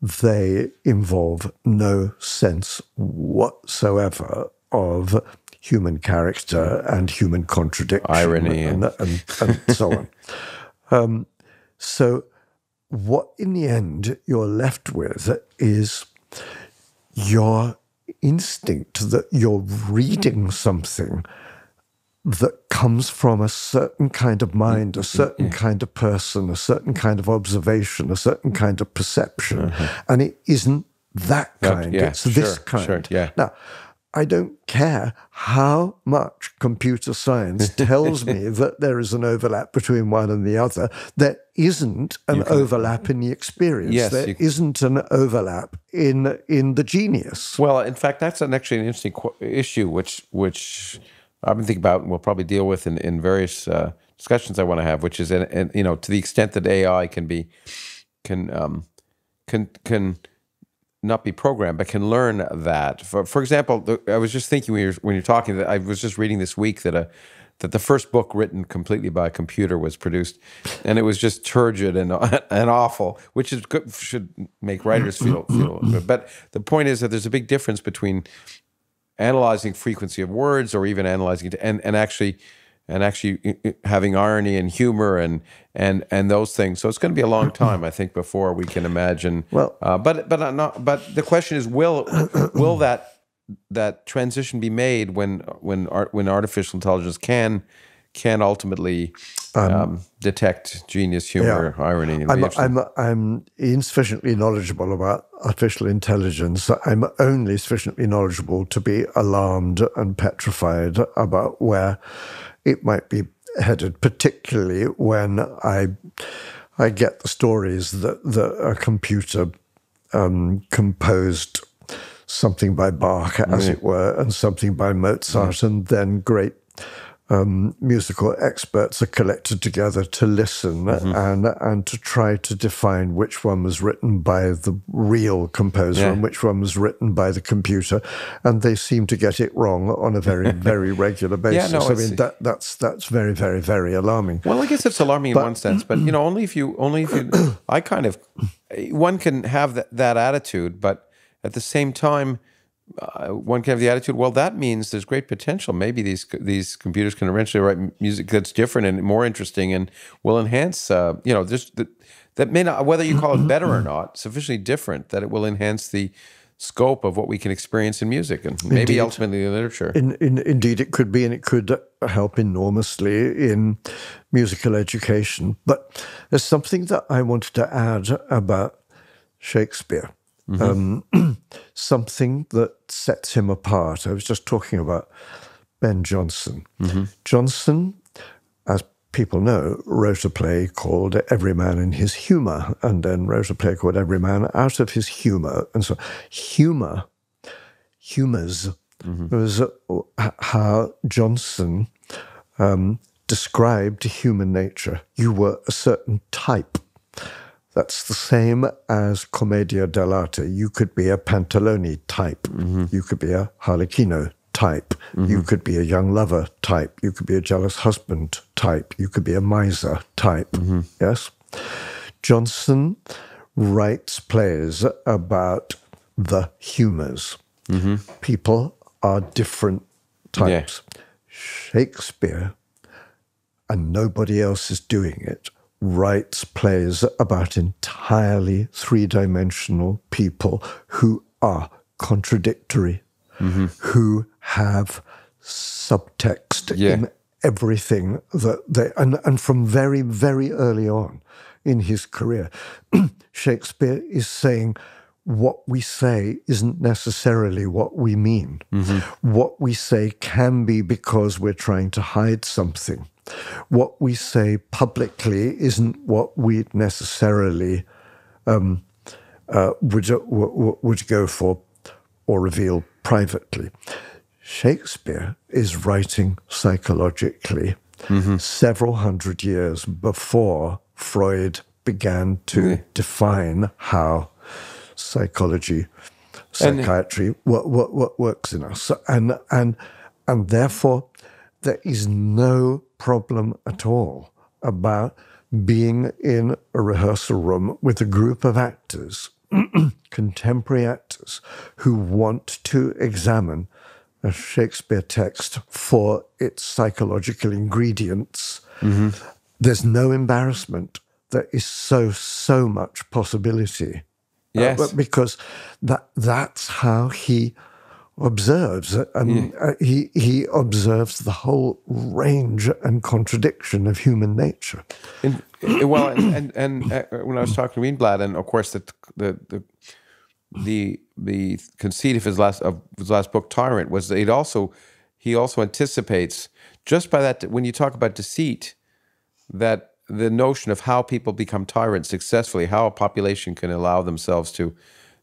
they involve no sense whatsoever of human character and human contradiction, irony, and, and, and, and so on. Um, so, what in the end you're left with is your instinct that you're reading something that comes from a certain kind of mind, a certain kind of person, a certain kind of observation, a certain kind of perception. Uh-huh. And it isn't that kind, yeah, it's sure, this kind. Sure, yeah. Now, I don't care how much computer science tells me that there is an overlap between one and the other. There isn't an overlap in the experience. Yes, there not an overlap in in the genius. Well, in fact, that's an actually an interesting qu- issue, which which I've been thinking about, and we'll probably deal with in in various uh, discussions I want to have. Which is, and you know, to the extent that AI can be can um, can can not be programmed, but can learn that. For, for example, I was just thinking when you're, when you're talking that I was just reading this week that a that the first book written completely by a computer was produced, and it was just turgid and and awful, which is good, should make writers feel feel. But the point is that there's a big difference between analyzing frequency of words or even analyzing it and and actually and actually having irony and humor and and and those things. So it's going to be a long time, I think, before we can imagine. Well, uh, but but not. But the question is, will will that that transition be made when when art when artificial intelligence can can ultimately um, detect genius, humor, irony, and I'm, I'm, I'm insufficiently knowledgeable about artificial intelligence. I'm only sufficiently knowledgeable to be alarmed and petrified about where it might be headed, particularly when I I get the stories that, that a computer um, composed something by Bach, as it were, and something by Mozart, and then great um, musical experts are collected together to listen and and to try to define which one was written by the real composer Yeah. and which one was written by the computer, and they seem to get it wrong on a very very regular basis. Yeah, no, I mean that that's that's very very very alarming. Well, I guess it's alarming in one sense, but you know, only if you, only if you, I kind of, one can have that, that attitude, but at the same time, uh, one can have the attitude. Well, that means there's great potential. Maybe these these computers can eventually write music that's different and more interesting, and will enhance. Uh, you know, just that that may not whether you call it better or not, sufficiently different that it will enhance the scope of what we can experience in music and maybe Indeed. ultimately in literature. In, in, indeed, it could be, and it could help enormously in musical education. But there's something that I wanted to add about Shakespeare. Um, something that sets him apart. I was just talking about Ben Jonson. Jonson, as people know, wrote a play called Every Man in His Humour, and then wrote a play called Every Man Out of His Humour. And so, humour humors was uh, how Jonson um, described human nature. You were a certain type. That's the same as commedia dell'arte. You could be a Pantaloni type. Mm-hmm. You could be a Harlequino type. You mm-hmm. could be a young lover type. You could be a jealous husband type. You could be a miser type. Mm-hmm. Yes? Jonson writes plays about the humors. People are different types. Shakespeare, and nobody else is doing it, writes plays about entirely three dimensional people who are contradictory, mm-hmm. who have subtext Yeah. in everything that they and, and from very very early on in his career. Shakespeare is saying what we say isn't necessarily what we mean. Mm-hmm. What we say can be because we're trying to hide something what we say publicly isn't what we necessarily um, uh, would, would would go for or reveal privately. Shakespeare is writing psychologically several hundred years before Freud began to define how psychology, psychiatry, what, what, what works in us. And, and, and therefore, there is no problem at all about being in a rehearsal room with a group of actors, contemporary actors, who want to examine a Shakespeare text for its psychological ingredients. There's no embarrassment. There is so, so much possibility. Uh, Yes. but because that that's how he observes and uh, he he observes the whole range and contradiction of human nature. And, uh, well, and and, and uh, when I was talking to Greenblatt, and of course the the the the, the conceit of his last of his last book, Tyrant, was that it also he also anticipates just by that when you talk about deceit, that the notion of how people become tyrants successfully, how a population can allow themselves to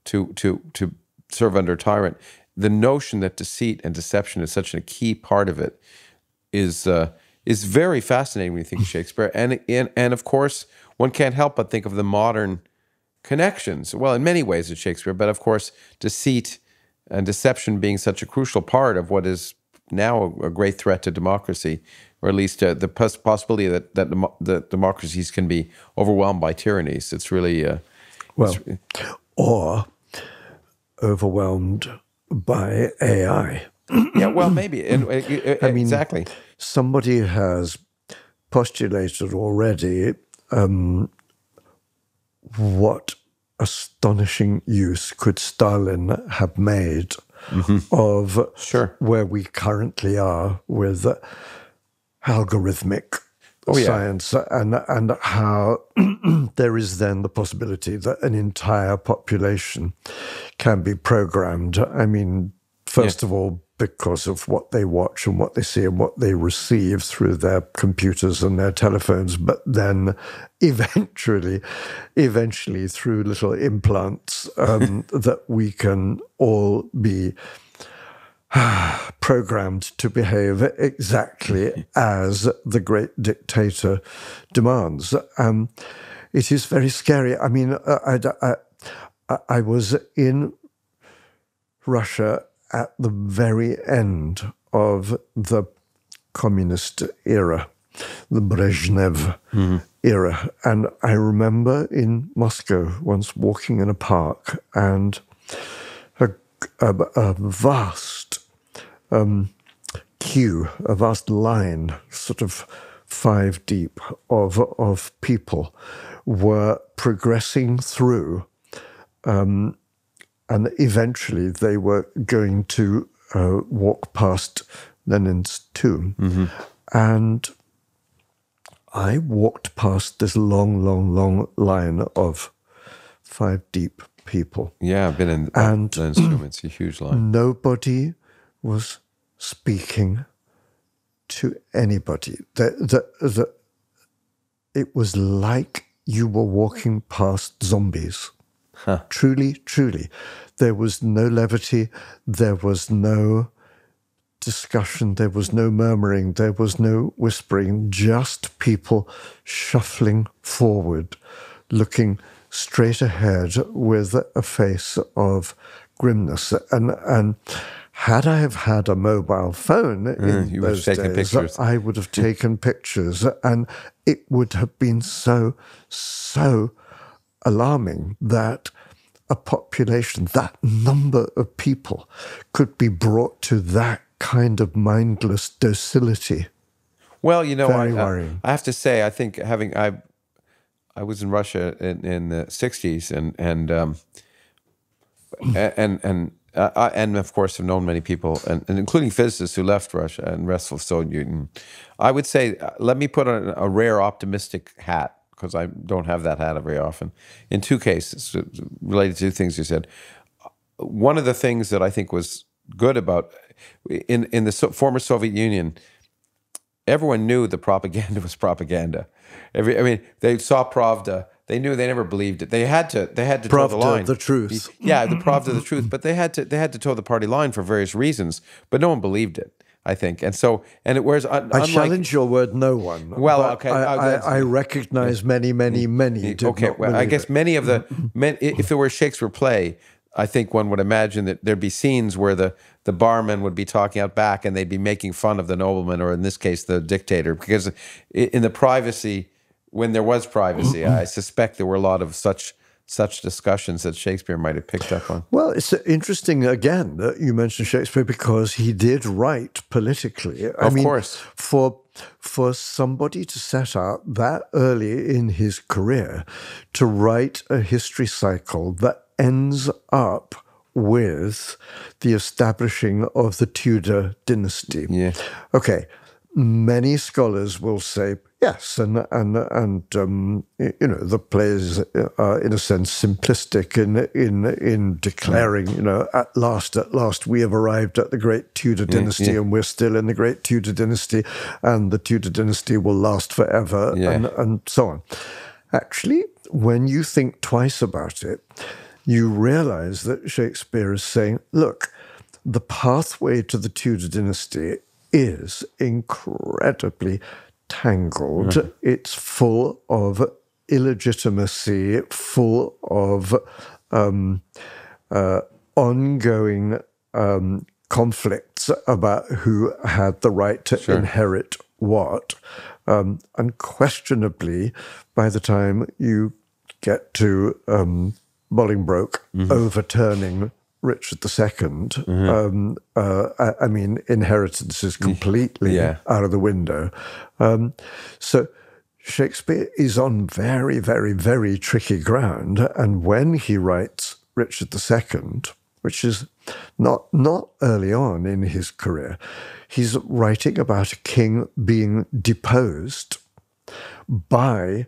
to to to serve under tyrant, the notion that deceit and deception is such a key part of it is uh, is very fascinating when you think of Shakespeare, and and and of course one can't help but think of the modern connections. Well, in many ways, it's Shakespeare, but of course, deceit and deception being such a crucial part of what is now a, a great threat to democracy, or at least uh, the pos- possibility that that demo- that democracies can be overwhelmed by tyrannies. It's really uh, Well, or overwhelmed by AI. yeah. Well, maybe. And, uh, uh, exactly. Somebody has postulated already um, what astonishing use could Stalin have made of Sure. where we currently are with algorithmic Oh, yeah. science and and how there is then the possibility that an entire population can be programmed. I mean, first of all, because of what they watch and what they see and what they receive through their computers and their telephones, but then eventually, eventually through little implants um, that we can all be programmed to behave exactly as the great dictator demands. Um, it is very scary. I mean, I, I, I, I was in Russia at the very end of the communist era, the Brezhnev era. And I remember in Moscow once walking in a park and a, a, a vast um, queue, a vast line, sort of five deep, of, of people were progressing through. Um, and eventually they were going to uh, walk past Lenin's tomb. And I walked past this long, long, long line of five deep people. Yeah, I've been in And- Lenin's tomb. It's a huge line. Nobody was speaking to anybody. The, the, the, it was like you were walking past zombies. Truly, truly. There was no levity. There was no discussion. There was no murmuring. There was no whispering. Just people shuffling forward, looking straight ahead with a face of grimness. And, and had I have had a mobile phone in you would have those taken days, pictures. I would have taken pictures, and it would have been so, so alarming that a population, that number of people, could be brought to that kind of mindless docility. Well, you know, I, Very I- worrying. I have to say, I think having I, I was in Russia in, in the '60s, and and um, and and I, and of course have known many people, and, and including physicists who left Russia and rest of Soviet Union. I would say, uh, let me put on a rare optimistic hat because I don't have that hat very often. In two cases uh, related to things you said, one of the things that I think was good about in in the former Soviet Union, everyone knew the propaganda was propaganda. Every, I mean, they saw Pravda. They knew they never believed it. They had to. They had to toe the line. the truth. Yeah, the Pravda, the truth. But they had to. They had to toe the party line for various reasons. But no one believed it. I think, and so, and it whereas un, I unlike, challenge your word, no one. Well, okay, I, uh, I, I recognize many, many, many. Did okay, well, I guess it. many of the men, if there were a Shakespeare play, I think one would imagine that there'd be scenes where the the barman would be talking out back and they'd be making fun of the nobleman, or in this case, the dictator, because in the privacy, when there was privacy, mm-hmm. I suspect there were a lot of such such discussions that Shakespeare might have picked up on. Well, it's interesting again that you mentioned Shakespeare because he did write politically. I Of mean, course. for for somebody to set out that early in his career to write a history cycle that ends up with the establishing of the Tudor dynasty. Yeah. Okay. Many scholars will say yes, and and and um, you know the play is uh, in a sense simplistic in in in declaring you know at last at last we have arrived at the great Tudor dynasty and we're still in the great Tudor dynasty and the Tudor dynasty will last forever Yeah. and and so on. Actually, when you think twice about it, you realize that Shakespeare is saying, look, the pathway to the Tudor dynasty is incredibly tangled. It's full of illegitimacy, full of um, uh, ongoing um, conflicts about who had the right to inherit what. Um, unquestionably, by the time you get to um, Bolingbroke overturning Richard II, um, uh, I, I mean, inheritance is completely Yeah. out of the window. Um, so Shakespeare is on very, very, very tricky ground. And when he writes Richard II, which is not not early on in his career. He's writing about a king being deposed by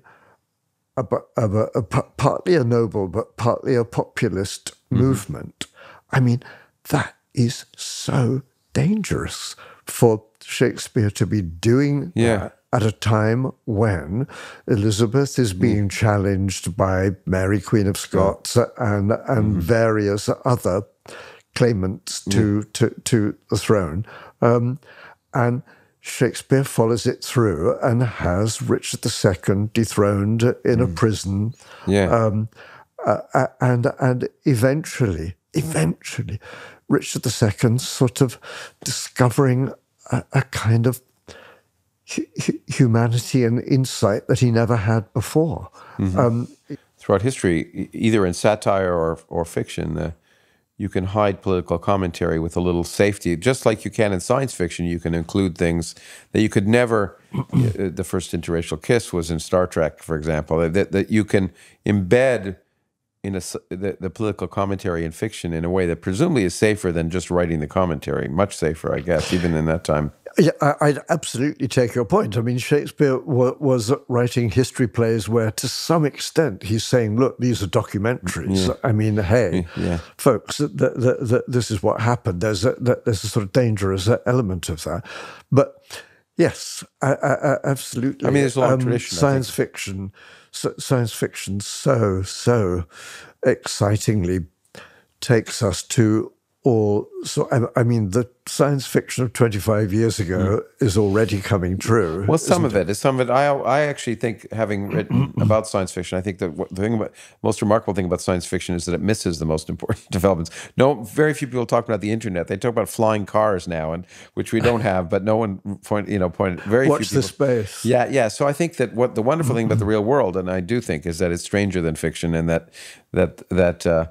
a, a, a, a partly a noble but partly a populist mm-hmm. movement. I mean, that is so dangerous for Shakespeare to be doing yeah. that at a time when Elizabeth is being mm. challenged by Mary, Queen of Scots, mm. and and mm. various other claimants to to, to the throne, um, and Shakespeare follows it through and has Richard II dethroned in a mm. prison, yeah, um, uh, and and eventually, eventually, Richard II sort of discovering a, a kind of humanity and insight that he never had before. Mm-hmm. Um, Throughout history, either in satire or, or fiction, uh, you can hide political commentary with a little safety. Just like you can in science fiction, you can include things that you could never. Uh, the first interracial kiss was in Star Trek, for example, that, that you can embed in a, the, the, political commentary in fiction in a way that presumably is safer than just writing the commentary. Much safer, I guess, even in that time. Yeah, I, would absolutely take your point. I mean, Shakespeare was writing history plays where, to some extent, he's saying, "Look, these are documentaries." Yeah. I mean, hey, yeah. folks, th- th- th- this is what happened. There's a, there's a sort of dangerous element of that, but yes, I, I, absolutely. I mean, there's a lot um, of tradition. Science fiction science fiction so, so excitingly takes us to all. So, I, I mean, the science fiction of 25 years ago mm. is already coming true. Well, some of it? it is some of it. I, I actually think, having written about science fiction, I think that the thing about most remarkable thing about science fiction is that it misses the most important developments. No, very few people talk about the internet. They talk about flying cars now, and which we don't have, but no one point, you know, point. Very Watch few the space. Yeah, yeah. So I think that what the wonderful thing about the real world, and I do think, is that it's stranger than fiction, and that that that. Uh,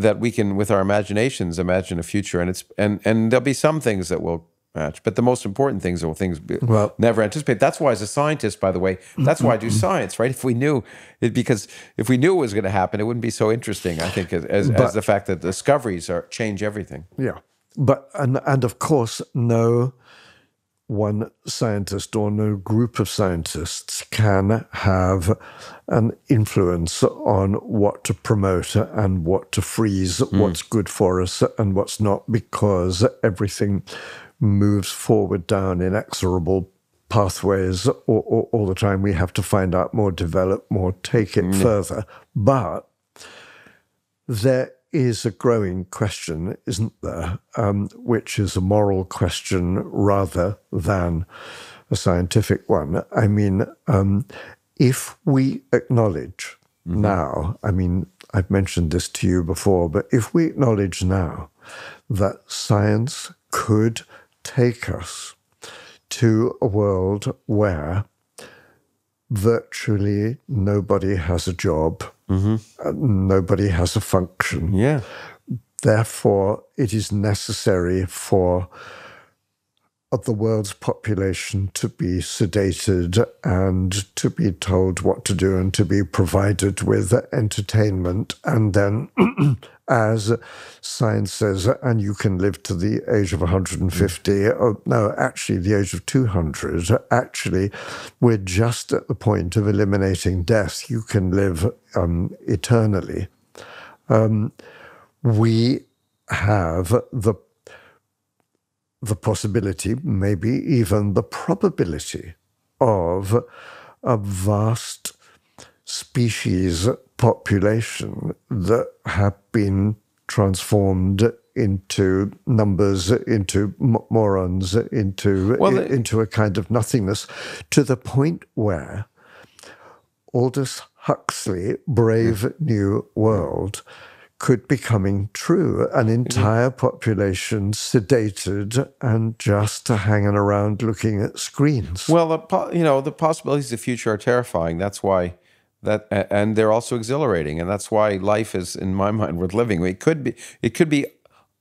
that we can, with our imaginations, imagine a future, and it's and and there'll be some things that will match, but the most important things are things well, never anticipate. That's why, as a scientist, by the way, that's why I do science, right? If we knew it, because if we knew it was going to happen, it wouldn't be so interesting. I think as, but, as the fact that discoveries are change everything. Yeah, but and and of course, no one scientist or no group of scientists can have an influence on what to promote and what to freeze, mm. what's good for us and what's not, because everything moves forward down inexorable pathways all, all, all the time. We have to find out more, develop more, take it mm. further. But there is a growing question, isn't there? Um, which is a moral question rather than a scientific one. I mean, um, if we acknowledge mm-hmm. now, I mean, I've mentioned this to you before, but if we acknowledge now that science could take us to a world where virtually nobody has a job, mm-hmm. nobody has a function. Yeah. Therefore, it is necessary for of the world's population to be sedated and to be told what to do and to be provided with entertainment. And then, as science says, and you can live to the age of 150, mm. or no, actually, the age of 200, actually, we're just at the point of eliminating death. You can live um, eternally. Um, we have the the possibility, maybe even the probability of a vast species population that have been transformed into numbers, into morons, into well, into a kind of nothingness, to the point where Aldous Huxley, Brave mm. New World, could be coming true. An mm-hmm. entire population sedated and just hanging around looking at screens. Well, the, you know, the possibilities of the future are terrifying. That's why that, and they're also exhilarating, and that's why life is, in my mind, worth living. It could be, it could be.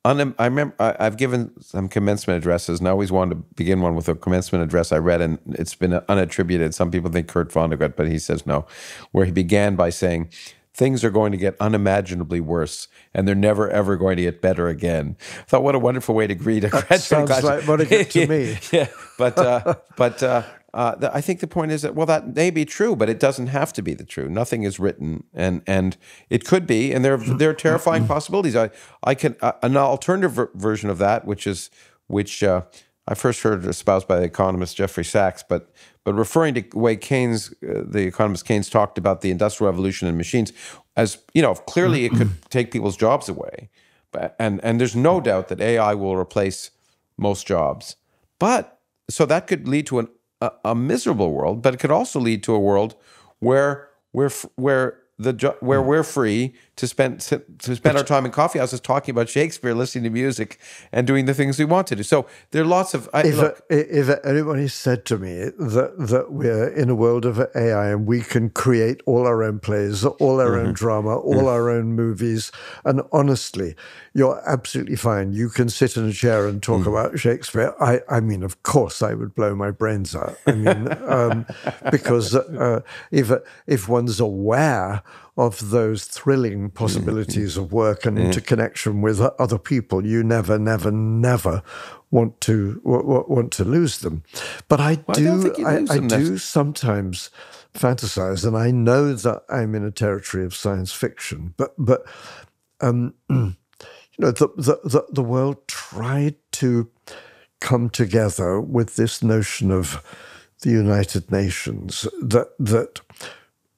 Un, I remember I, I've given some commencement addresses, and I always wanted to begin one with a commencement address I read, and it's been unattributed. Some people think Kurt Vonnegut, but he says no, where he began by saying things are going to get unimaginably worse and they're never ever going to get better again. I thought what a wonderful way to greet a graduate Sounds class. like what it to me. yeah, but uh, but uh, uh, the, I think the point is that well that may be true, but it doesn't have to be the true. Nothing is written, and and it could be, and there there are terrifying possibilities. I I can uh, an alternative ver- version of that, which is which uh, I first heard espoused by the economist Jeffrey Sachs, but but referring to the way Keynes, uh, the economist Keynes, talked about the industrial revolution and machines, as you know, clearly it could take people's jobs away, but, and and there's no doubt that AI will replace most jobs, but so that could lead to an, a, miserable world, but it could also lead to a world where we're where the jo- where we're free to spend to, spend our time in coffee houses talking about Shakespeare, listening to music, and doing the things we want to do. So there are lots of I, If, look. if anybody said to me that, that we're in a world of AI and we can create all our own plays, all our Mm-hmm. own drama, all our own movies, and honestly, you're absolutely fine. You can sit in a chair and talk Mm. about Shakespeare. I, I mean, of course, I would blow my brains out. I mean, um, because uh, if if one's aware of those thrilling possibilities of work and interconnection with other people, you never, never, never want to want to lose them. But I I don't do, you I, I do sometimes fantasize, and I know that I'm in a territory of science fiction. But but um, you know, the, the the the world tried to come together with this notion of the United Nations that that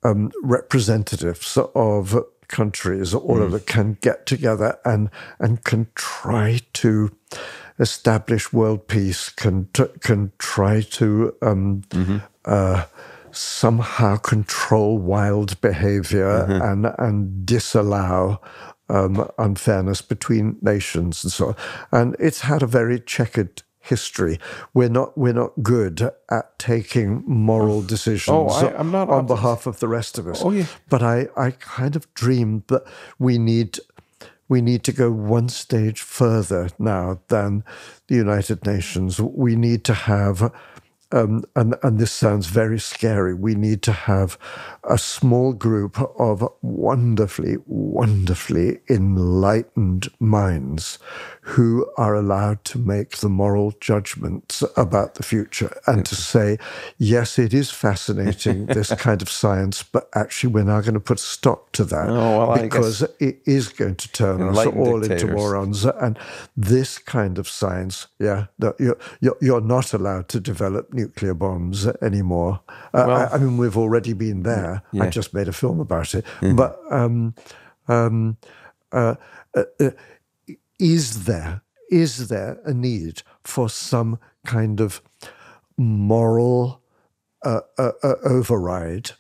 um, representatives of countries, all of it, can get together and and can try to establish world peace, can can try to um, uh, somehow control wild behavior and and disallow um, unfairness between nations and so on. And it's had a very checkered history. We're not we're not good at taking moral oh, decisions Oh, I- I'm not on behalf of the rest of us. Oh, yeah. But I, I kind of dreamed that we need we need to go one stage further now than the United Nations. We need to have um, and, and this sounds very scary. We need to have a small group of wonderfully, wonderfully enlightened minds who are allowed to make the moral judgments about the future and to say, yes, it is fascinating, this kind of science, but actually, we're now going to put a stop to that Oh, well, because it is going to turn us all into morons. And this kind of science, yeah, no, you're, you're not allowed to develop nuclear bombs anymore. Uh, I, I mean, we've already been there. I just made a film about it. Mm-hmm. But um, um, uh, uh, uh, is there is there a need for some kind of moral uh, uh, uh, override?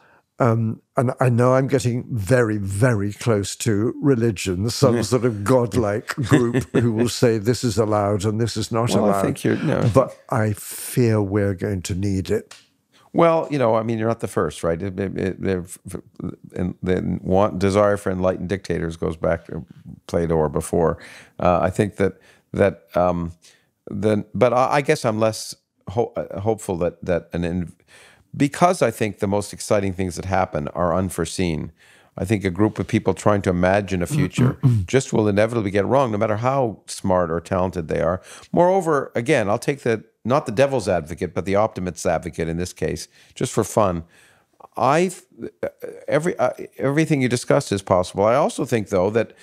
Um, and I know I'm getting very, very close to religion, some sort of godlike group who will say this is allowed and this is not Well, I allowed. think you're- no. But I fear we're going to need it. Well, you know, I mean, you're not the first, right? It, it, it, and the want, desire for enlightened dictators goes back to Plato or before. Uh, I think that that um, then, but I, I guess I'm less ho- uh, hopeful that that an in, because I think the most exciting things that happen are unforeseen. I think a group of people trying to imagine a mm, mm, future mm. just will inevitably get wrong, no matter how smart or talented they are. Moreover, again, I'll take the not the devil's advocate, but the optimist's advocate in this case, just for fun. I every uh, everything you discussed is possible. I also think, though, that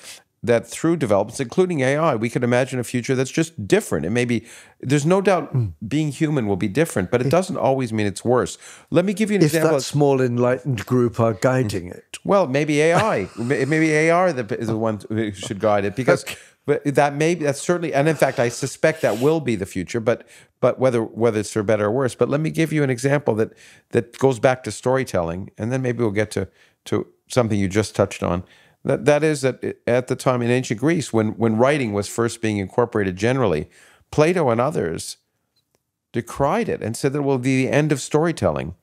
that through developments, including AI, we could imagine a future that's just different. It may be. There's no doubt hmm. being human will be different, but it doesn't always mean it's worse. Let me give you an If example. that small enlightened group are guiding hmm. it. Well, maybe AI. Maybe AI the- is the one who should guide it because but that may that's certainly and in fact I suspect that will be the future. But but whether whether it's for better or worse. But let me give you an example that that goes back to storytelling, and then maybe we'll get to to something you just touched on. That that is that at the time in ancient Greece, when when writing was first being incorporated generally, Plato and others decried it and said that it will be the end of storytelling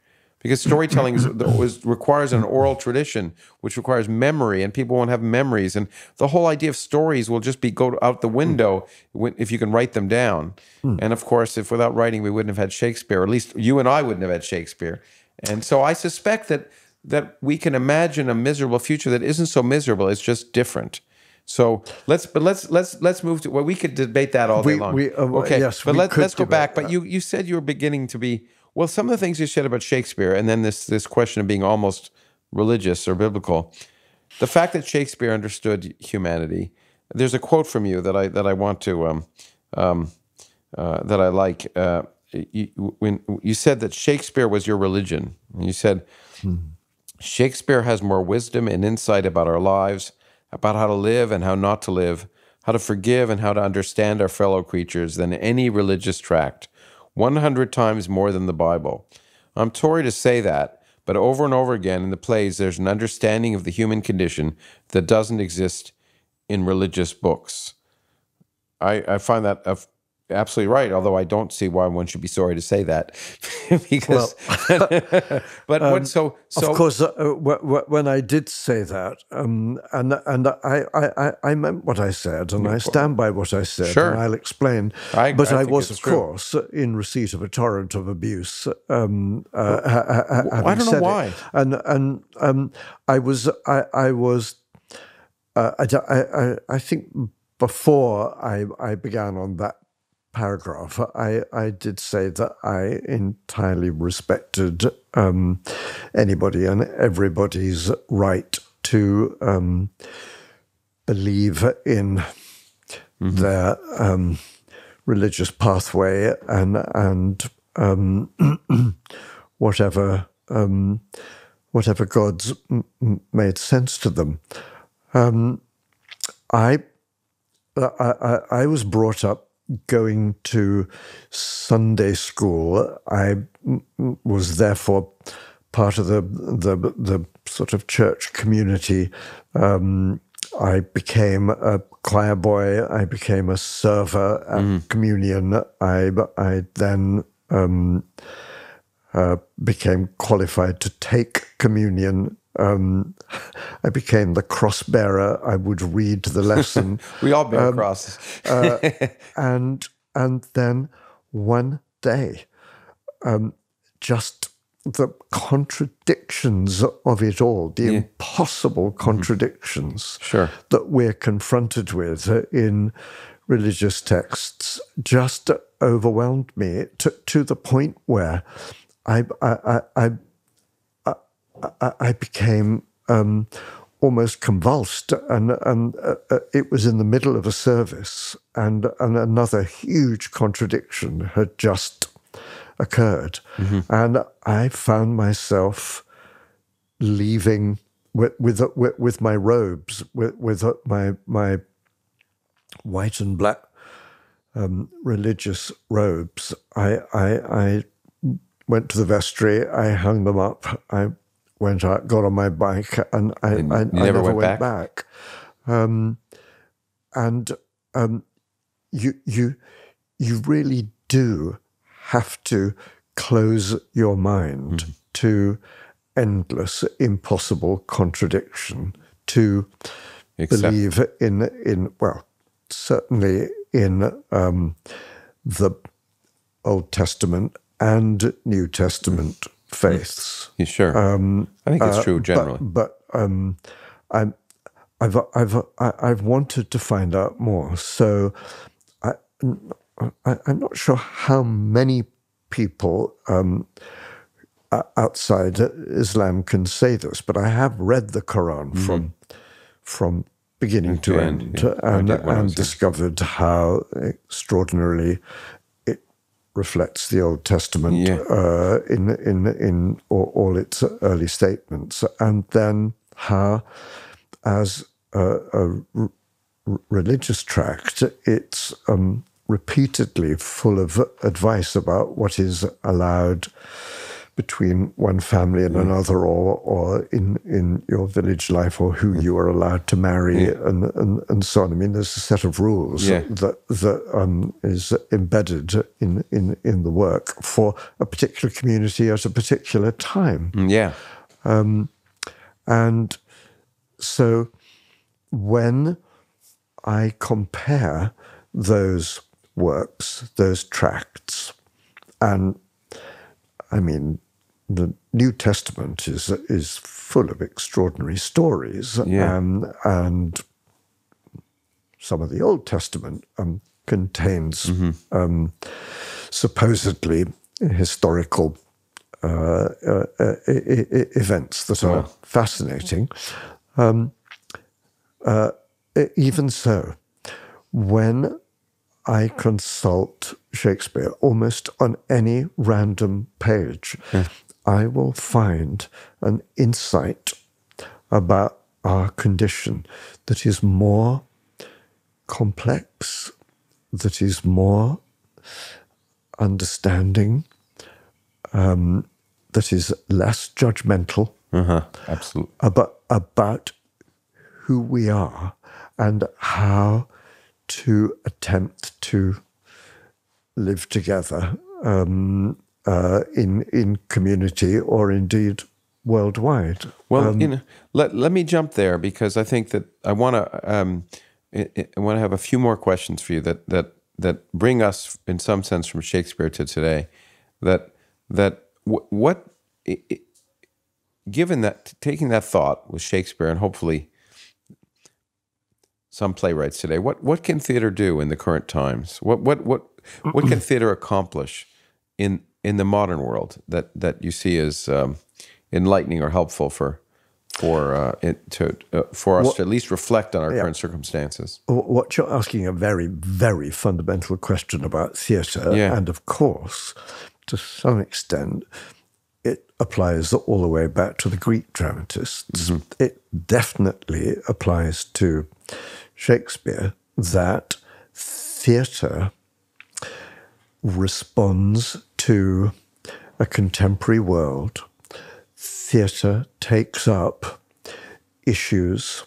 because storytelling is, is, requires an oral tradition which requires memory and people won't have memories and the whole idea of stories will just be go out the hmm. window when, if you can write them down. Hmm. And of course if without writing we wouldn't have had shakespeare or at least you and i wouldn't have had shakespeare. And so i suspect that that we can imagine a miserable future that isn't so miserable. It's just different. So let's, but let's let's let's move to well, we could debate that all day We- long. we- uh, okay, yes, but let, let's go back. But you you said you were beginning to be well. Some of the things you said about Shakespeare, and then this this question of being almost religious or biblical. The fact that Shakespeare understood humanity. There's a quote from you that I that I want to um, um, uh, that I like. Uh, you, when you said that Shakespeare was your religion, you said Shakespeare has more wisdom and insight about our lives, about how to live and how not to live, how to forgive and how to understand our fellow creatures than any religious tract, 100 times more than the Bible. I'm sorry to say that, but over and over again in the plays, there's an understanding of the human condition that doesn't exist in religious books. I, I find that absolutely right, although I don't see why one should be sorry to say that. because, but what, so, so, of course, uh, w- when I did say that, um, and and I, I, I- meant what I said, and I stand by what I said, Sure. and I'll explain. I- but I I, was, of true. course, in receipt of a torrent of abuse. Um, uh, ha- ha- ha- I don't know said it. why. And and um, I was I, I was uh, I, I- I think before I, I began on that paragraph, I, I did say that I entirely respected um, anybody and everybody's right to um, believe in their um, religious pathway and and um, whatever um, whatever gods m- made sense to them. Um, I I I was brought up going to Sunday school. I mm, mm, was therefore part of the the the sort of church community. Um, I became a choir boy. I became a server at communion. I I then um, uh, became qualified to take communion. Um, I became the cross bearer. I would read the lesson, we all bear um, crosses. and and then one day, um, just the contradictions of it all, the impossible contradictions Sure. that we're confronted with in religious texts just overwhelmed me to, to the point where I, I, I, I, I, I became um, almost convulsed, and, and uh, it was in the middle of a service, and, and another huge contradiction had just occurred, and I found myself leaving with with with, with my robes, with, with my my white and black um, religious robes. I, I I went to the vestry. I hung them up. I went out, got on my bike, and I, I, I never never went went, back? back. Um, and um, you you you really do have to close your mind Mm-hmm. to endless, impossible contradiction to Except, believe in in well certainly in um, the Old Testament and New Testament faiths. Yeah, sure. Um, I think it's uh, true generally. But, but um, I'm, I've, I've, I- I've wanted to find out more. So I, I, I'm not sure how many people um, outside Islam can say this, but I have read the Quran from from beginning to. To end, end, yeah. And, I and discovered how extraordinarily reflects the Old Testament Yeah. uh, in in in all, all its early statements, and then how, as a, a r- r- religious tract, it's um, repeatedly full of advice about what is allowed between one family and another, or or in in your village life, or who you are allowed to marry, and, and and so on. I mean, there's a set of rules Yeah. that that um, is embedded in in in the work for a particular community at a particular time. Mm, yeah. And so when I compare those works, those tracts, and I mean, the New Testament is is full of extraordinary stories, Yeah. um, and some of the Old Testament um, contains um, supposedly historical uh, uh, uh, events that are fascinating. Um, uh, even so, when I consult Shakespeare almost on any random page, I will find an insight about our condition that is more complex, that is more understanding, um, that is less judgmental Uh-huh. Absolutely. about about who we are and how to attempt to live together um, uh, in in community or indeed worldwide. Well, you know, let let me jump there because I think that I want to um, I, I want to have a few more questions for you that that that bring us in some sense from Shakespeare to today. That that wh- what i- i- given that taking that thought with Shakespeare and hopefully some playwrights today, what what can theater do in the current times? What what what what can theater accomplish in in the modern world that that you see as um, enlightening or helpful for for uh, it to uh, for us to at least reflect on our current circumstances? what you're asking a very, very fundamental question about theatre, Yeah. and of course, to some extent, it applies all the way back to the Greek dramatists. It definitely applies to Shakespeare that theatre responds to a contemporary world. Theatre takes up issues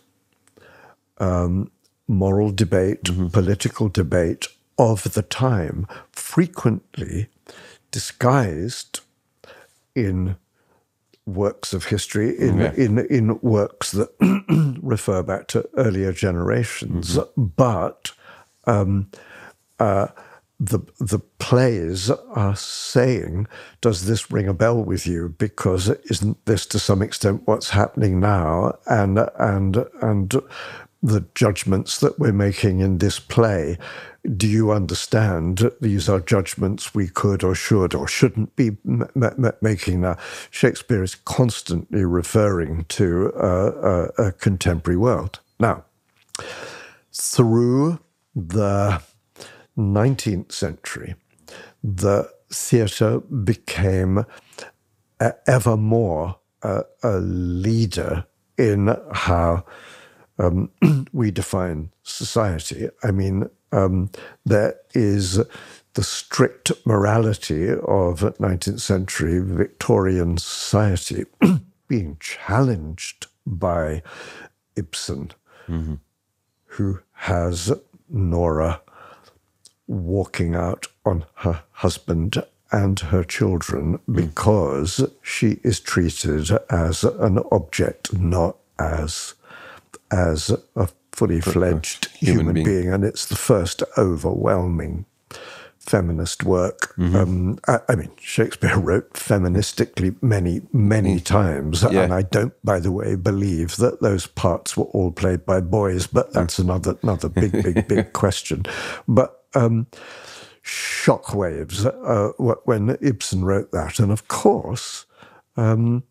moral debate, political debate of the time, frequently disguised in works of history, in in in works that refer back to earlier generations, but um, uh, the the plays are saying, "Does this ring a bell with you?" Because isn't this to some extent what's happening now? And and and the judgments that we're making in this play. Do you understand these are judgments we could or should or shouldn't be making now? Shakespeare is constantly referring to a, a contemporary world. Now, through the 19th century, the theatre became uh, ever more a, a leader in how um, we define society. I mean, um, there is the strict morality of 19th century Victorian society being challenged by Ibsen, who has Nora walking out on her husband and her children because she is treated as an object, not as as a fully fledged human human, being. being. and it's the first overwhelming feminist work. Mm-hmm. Um, I, I mean, Shakespeare wrote feministically many, many mm. times, Yeah. and I don't, by the way, believe that those parts were all played by boys. But that's mm. another another big, big, big question. But um, shockwaves uh, when Ibsen wrote that, and of course. um,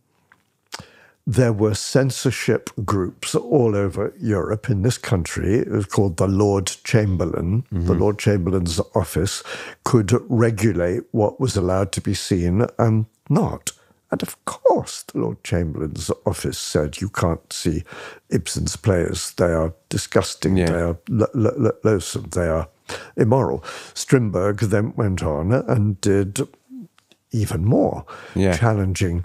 there were censorship groups all over Europe. In this country, it was called the Lord Chamberlain. The Lord Chamberlain's office could regulate what was allowed to be seen and not. And of course, the Lord Chamberlain's office said you can't see Ibsen's plays. They are disgusting. Yeah. They are lo- lo- lo- loathsome. They are immoral. Strindberg then went on and did even more, Yeah. challenging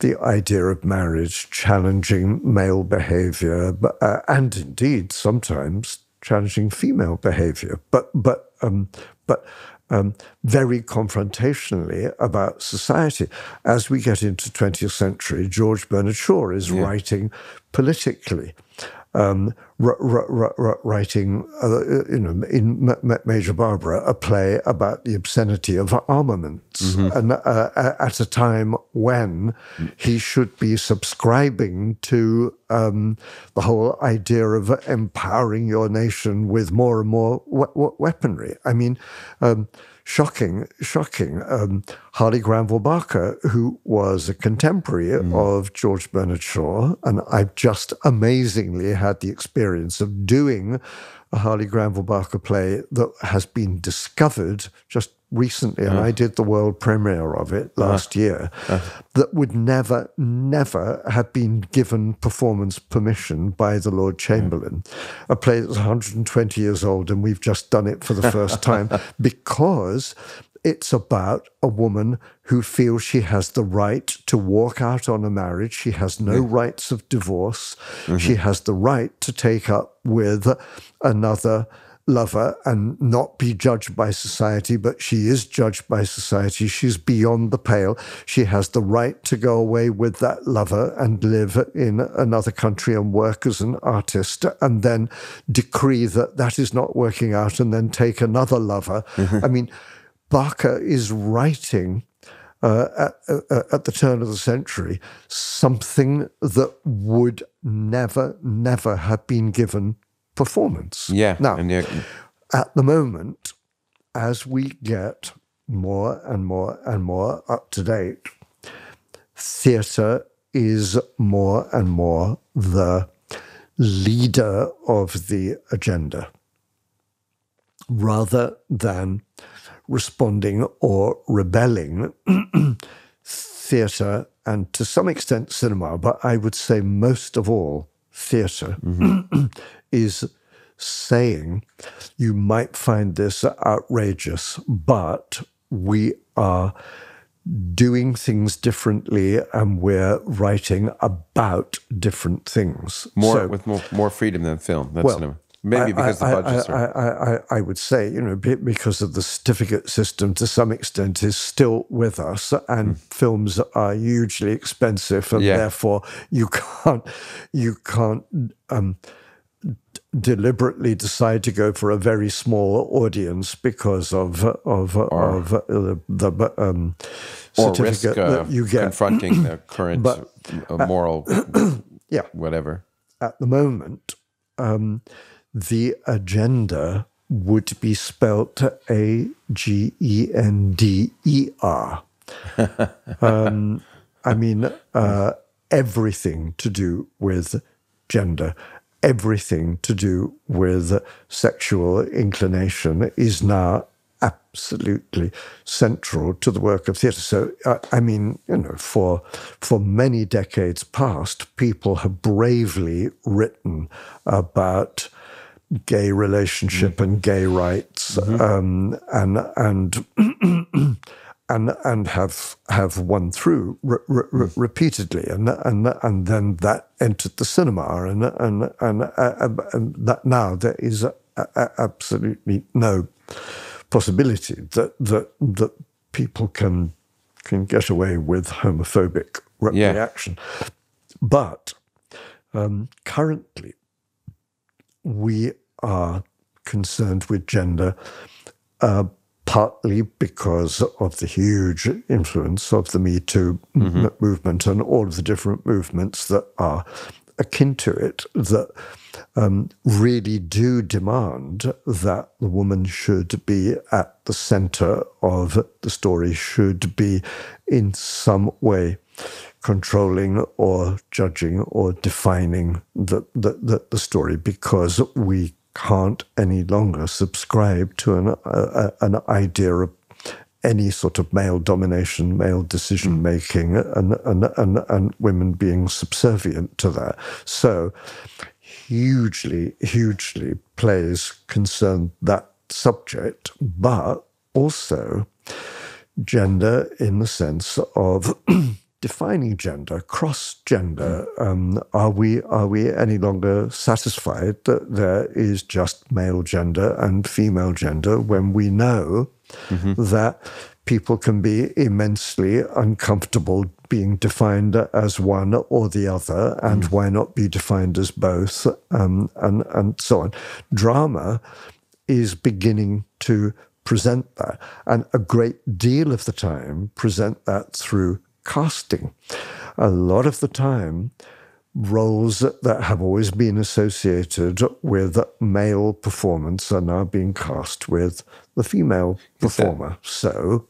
the idea of marriage, challenging male behavior, but, uh, and indeed sometimes challenging female behavior, but but um, but um, very confrontationally about society. As we get into 20th century, George Bernard Shaw is writing politically. Um, writing, uh, you know, in M- Major Barbara, a play about the obscenity of armaments, mm-hmm. and uh, at a time when he should be subscribing to um, the whole idea of empowering your nation with more and more we- weaponry. I mean. Um, shocking, shocking. Um, Harley Granville Barker, who was a contemporary mm. of George Bernard Shaw, and I've just amazingly had the experience of doing a Harley Granville Barker play that has been discovered just recently, and uh. I did the world premiere of it uh-huh. last uh. year, uh. that would never, never have been given performance permission by the Lord Chamberlain. A play that's 120 years old, and we've just done it for the first time because it's about a woman who feels she has the right to walk out on a marriage. She has no yeah. rights of divorce. Mm-hmm. She has the right to take up with another lover and not be judged by society, but she is judged by society. She's beyond the pale. She has the right to go away with that lover and live in another country and work as an artist and then decree that that is not working out and then take another lover. Mm-hmm. I mean, Barker is writing. Uh, at, uh, at, the turn of the century, something that would never, never have been given performance. Yeah. Now, at the moment, as we get more and more and more up to date, theatre is more and more the leader of the agenda rather than responding or rebelling. theatre and to some extent cinema, but I would say most of all theater mm-hmm. is saying you might find this outrageous, but we are doing things differently and we're writing about different things. More so, with more, more freedom than film. That's well, cinema. Maybe because I, the budgets I, are. I, I, would say, you know, because of the certificate system to some extent is still with us, and mm. films are hugely expensive, and yeah. therefore you can't, you can't. Um, deliberately decide to go for a very small audience because of of or, of uh, the, the um, certificate risk, uh, that you get. confronting the current but, uh, moral yeah. whatever. At the moment um, the agenda would be spelt A G E N D E R. um, I mean, uh, everything to do with gender, everything to do with sexual inclination is now absolutely central to the work of theatre. So, uh, I mean, you know, for for many decades past, people have bravely written about gay relationship mm. and gay rights, mm-hmm. um, and and and and have have won through re- re- mm. repeatedly, and and and then that entered the cinema, and and and, uh, and that now there is a, a, absolutely no possibility that that that people can can get away with homophobic re- yeah. reaction, but um, currently we are concerned with gender, uh, partly because of the huge influence of the Me Too mm-hmm. m- movement and all of the different movements that are akin to it that um, really do demand that the woman should be at the center of the story, should be in some way controlling or judging or defining the, the, the, the story because we can't any longer subscribe to an, uh, an idea of any sort of male domination, male decision making, and, and, and, and women being subservient to that. So, hugely, hugely plays concern that subject, but also gender in the sense of defining gender, cross gender. Um, are we are we any longer satisfied that there is just male gender and female gender when we know mm-hmm. that people can be immensely uncomfortable being defined as one or the other, and mm. why not be defined as both, um, and and so on. Drama is beginning to present that, and a great deal of the time present that through casting. A lot of the time, roles that have always been associated with male performance are now being cast with the female performer. So,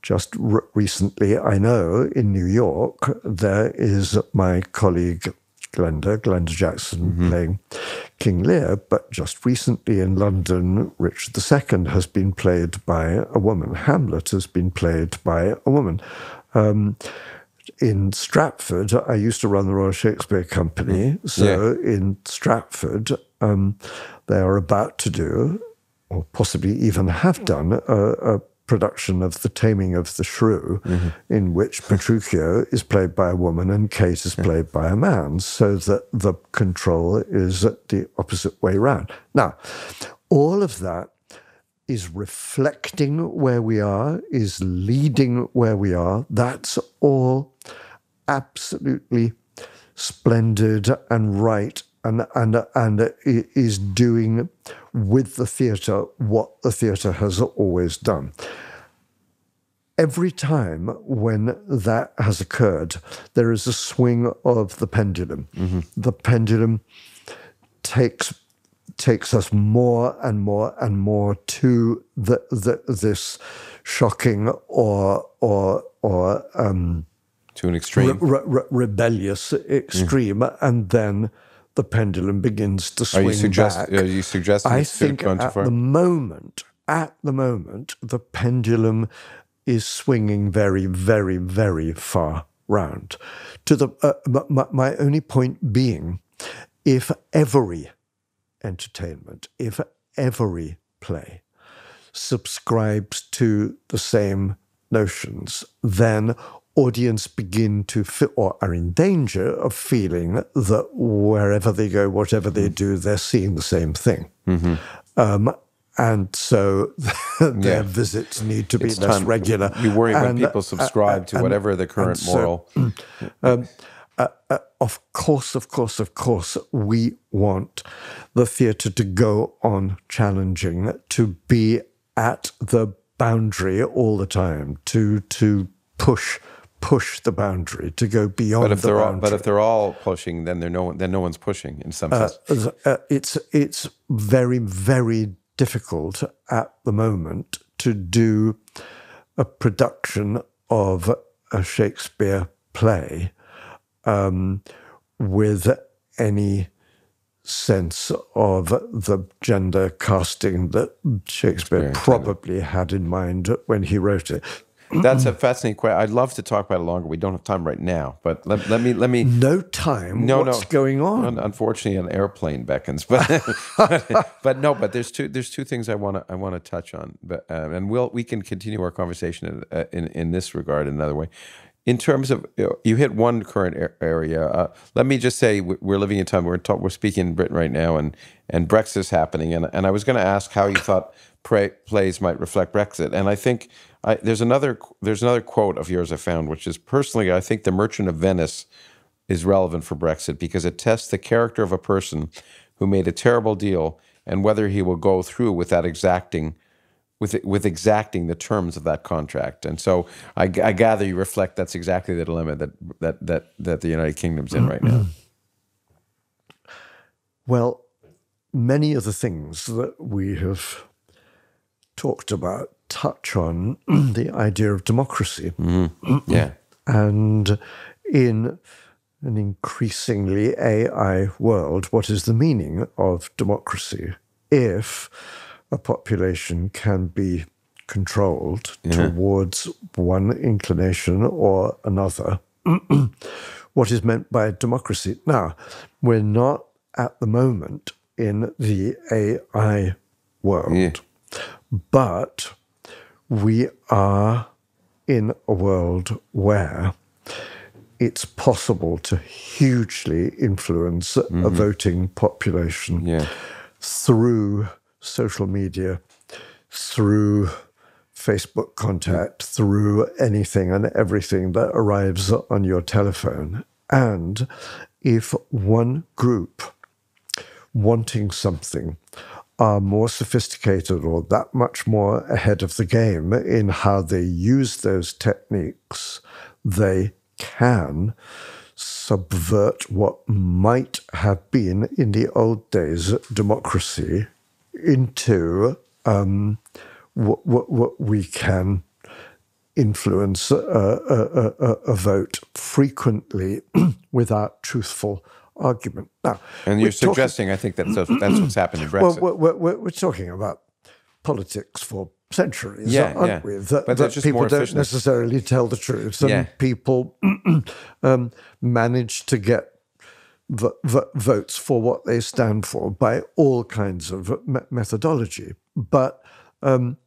just re- recently, I know in New York, there is my colleague Glenda, Glenda Jackson mm-hmm. playing King Lear, but just recently in London, Richard II has been played by a woman. Hamlet has been played by a woman. Um, in Stratford, I used to run the Royal Shakespeare Company. Mm. So yeah. in Stratford, um, they are about to do, or possibly even have done, a, a production of The Taming of the Shrew, mm-hmm. in which Petruchio is played by a woman and Kate is played by a man, so that the control is the opposite way round. Now, all of that is reflecting where we are, is leading where we are. That's all absolutely splendid and right and, and, and is doing with the theatre what the theatre has always done. Every time when that has occurred, there is a swing of the pendulum. Mm-hmm. The pendulum takes takes us more and more and more to the, the this shocking or or or um, to an extreme re- re- rebellious extreme, mm. and then the pendulum begins to swing are you suggest, back. Are you suggesting I think at the moment, at the moment, the pendulum is swinging very, very, very far round. To the uh, my, my only point being, if every entertainment, if every play subscribes to the same notions, then audience begin to feel or are in danger of feeling that wherever they go, whatever they do, they're seeing the same thing. Mm-hmm. Um, and so their yeah. visits need to be it's less time. regular. You worry and, when people subscribe uh, to whatever the current so, moral. um, uh, uh, of course, of course, of course, we want the theatre to go on challenging, to be at the boundary all the time, to to push push the boundary, to go beyond. But if the they're boundary. all, but if they're all pushing, then they're no one, then no one's pushing in some uh, sense. Uh, it's it's very very difficult at the moment to do a production of a Shakespeare play um, with any sense of the gender casting that Shakespeare probably had in mind when he wrote it. That's a fascinating question. I'd love to talk about it longer. We don't have time right now, but let, let me let me. No time. No, What's no. going on? Unfortunately, an airplane beckons, but, but, no. But there's two there's two things I want to I want to touch on, but uh, and we'll we can continue our conversation in, uh, in in this regard another way in terms of you hit one current area. Uh, let me just say we're living in time. We're talk, we're speaking in Britain right now, and and Brexit is happening. And and I was going to ask how you thought plays might reflect Brexit. And I think I, there's another there's another quote of yours I found, which is personally I think The Merchant of Venice is relevant for Brexit because it tests the character of a person who made a terrible deal and whether he will go through with that exacting with with exacting the terms of that contract. And so I, I, gather you reflect that's exactly the dilemma that that that that the United Kingdom's in right now. Well, many of the things that we have talked about touch on the idea of democracy. Mm-hmm. Yeah. And in an increasingly AI world, what is the meaning of democracy if a population can be controlled yeah. towards one inclination or another. what is meant by democracy? Now, we're not at the moment in the AI world, yeah. but we are in a world where it's possible to hugely influence mm-hmm. a voting population yeah. through social media, through Facebook contact through anything and everything that arrives on your telephone. And if one group wanting something are more sophisticated or that much more ahead of the game in how they use those techniques, they can subvert what might have been in the old days democracy into um, what, what, what, we can influence a, a, a, a vote frequently without truthful argument. Now, and you're suggesting, talking, I think that's that's what's happened in Brexit. Well, we're, we're, we're talking about politics for centuries, yeah, aren't yeah. we? That, that people don't necessarily tell the truth, and yeah. people um, manage to get votes for what they stand for by all kinds of me- methodology. But um,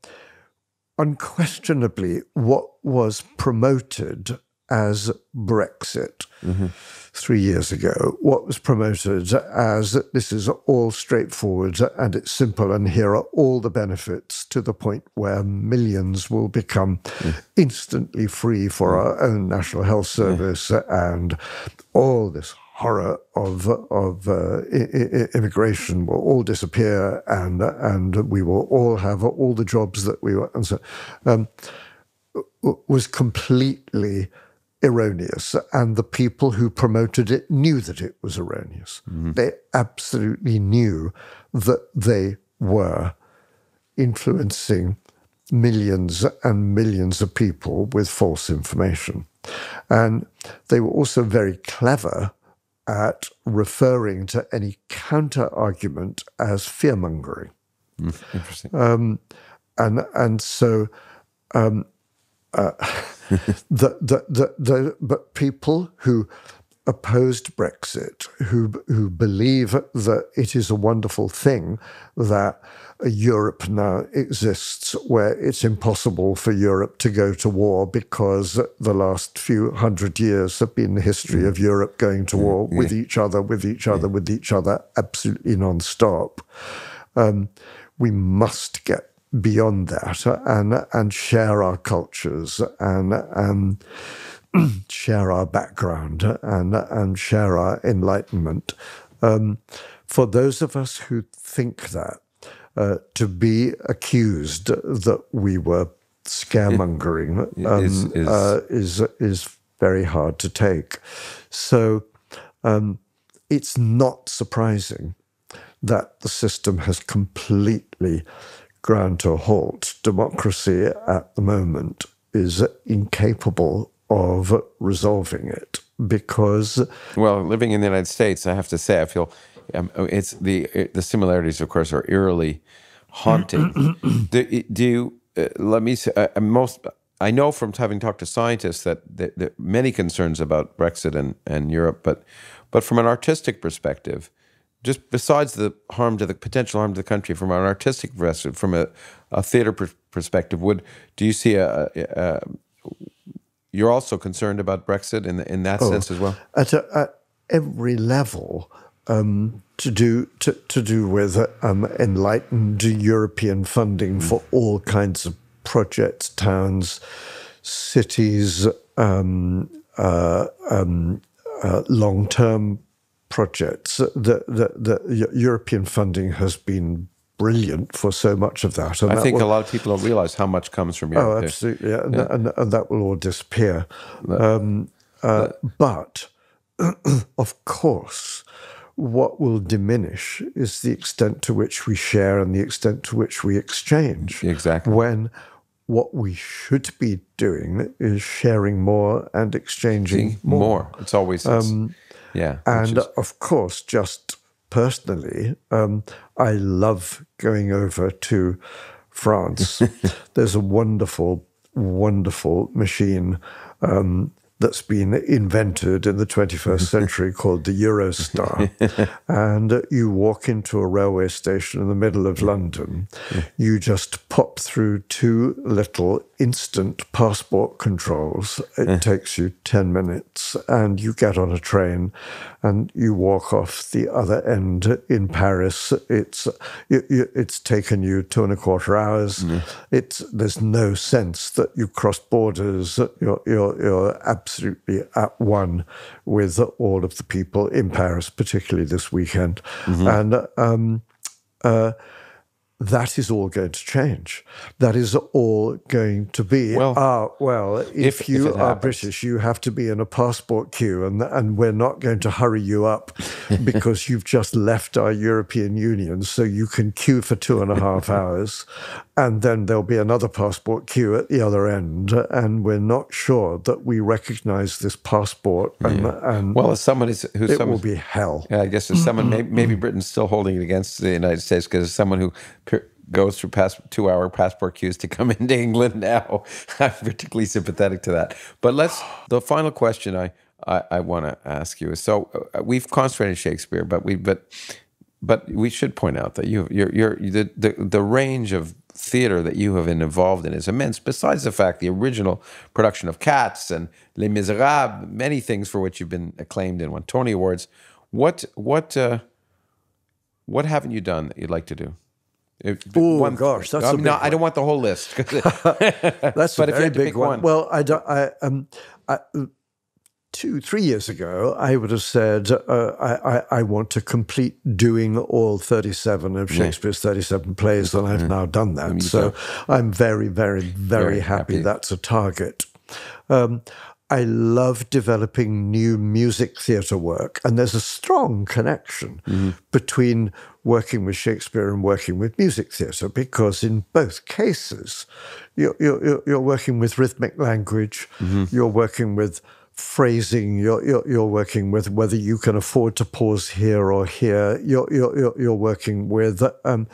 unquestionably, what was promoted as Brexit mm-hmm. three years ago, what was promoted as this is all straightforward and it's simple, and here are all the benefits to the point where millions will become mm. instantly free for mm. our own National Health Service yeah. and all this horror of of uh, immigration will all disappear, and and we will all have all the jobs that we want, and so um, was completely erroneous, and the people who promoted it knew that it was erroneous. Mm-hmm. They absolutely knew that they were influencing millions and millions of people with false information. And they were also very clever at referring to any counter argument as fear mongering. Mm, interesting. Um, and, and so um, uh, the, the, the, the, but people who opposed Brexit, who who believe that it is a wonderful thing that Europe now exists, where it's impossible for Europe to go to war because the last few hundred years have been the history of Europe going to war yeah. with each other, with each other, with each other, absolutely non-stop. Um, we must get beyond that and and share our cultures and and share our background and and share our enlightenment. Um, for those of us who think that, uh, to be accused that we were scaremongering um, is, is, uh, is, is very hard to take. So um, it's not surprising that the system has completely ground to a halt. Democracy at the moment is incapable of resolving it because. Well, living in the United States, I have to say, I feel um, it's the the similarities, of course, are eerily haunting. do, do, you uh, let me say uh, most? I know from having talked to scientists that, that many concerns about Brexit and, and Europe, but but from an artistic perspective, just besides the harm to the potential harm to the country from an artistic perspective, from a, a theater perspective, would do you see a, a, a, you're also concerned about Brexit in in that oh, sense as well? At, at every level, um, to do to, to do with um, enlightened European funding mm. for all kinds of projects, towns, cities, um, uh, um, uh, long term projects. The, the, the European funding has been brilliant for so much of that. And I that think will, a lot of people don't realize how much comes from Europe. Oh, absolutely. Yeah. And, yeah. and, and, that will all disappear. Um, uh, but, of course, what will diminish is the extent to which we share and the extent to which we exchange. Exactly. When what we should be doing is sharing more and exchanging more. more. It's always um, yeah. And is... of course, just personally, um, I love going over to France. There's a wonderful, wonderful machine um, that's been invented in the 21st century called the Eurostar. and uh, you walk into a railway station in the middle of London, you just pop through two little instant passport controls. It uh-huh. takes you 10 minutes, and you get on a train and you walk off the other end in Paris. It's, it's taken you two and a quarter hours. Mm-hmm. It's, there's no sense that you cross borders. You're, you're, you're absolutely at one with all of the people in Paris, particularly this weekend. Mm-hmm. And um, uh, that is all going to change. That is all going to be. Well, ah, well if, if you if are British, you have to be in a passport queue, and and we're not going to hurry you up because you've just left our European Union, so you can queue for two and a half hours, and then there'll be another passport queue at the other end, and we're not sure that we recognise this passport. And, yeah. and well, as someone is who's it someone, will be hell. Yeah, I guess as someone maybe, maybe Britain's still holding it against the United States because someone who goes through pass, two-hour passport queues to come into England now, I'm particularly sympathetic to that. But let's the final question I I, I want to ask you is so uh, we've concentrated Shakespeare, but we but but we should point out that you you're, you're the, the the range of theater that you have been involved in is immense. Besides the fact the original production of Cats and Les Miserables, many things for which you've been acclaimed and won Tony Awards. What what uh, what haven't you done that you'd like to do? Oh gosh, that's I, mean, no, I don't want the whole list. that's but a very big one. one. Well, I don't. I um, I, two, three years ago, I would have said, uh, I, I, I, want to complete doing all 37 of Shakespeare's 37 plays, and I've now done that. So I'm very, very, very, very happy. happy. that's a target. Um, I love developing new music theatre work, and there's a strong connection mm-hmm. between working with Shakespeare and working with music theatre because in both cases, you're, you're, you're working with rhythmic language, mm-hmm. you're working with phrasing you're, you're, you're, working with, whether you can afford to pause here or here. You're, you're, you're working with um,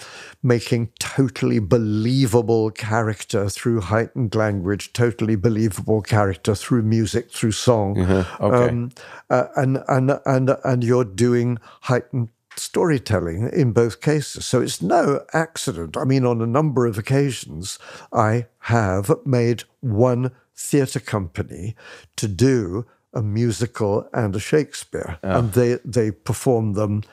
making totally believable character through heightened language, totally believable character through music, through song. Mm-hmm. Okay. Um, uh, and, and, and, and you're doing heightened storytelling in both cases. So it's no accident. I mean, on a number of occasions, I have made one theatre company to do a musical and a Shakespeare, oh. and they they perform them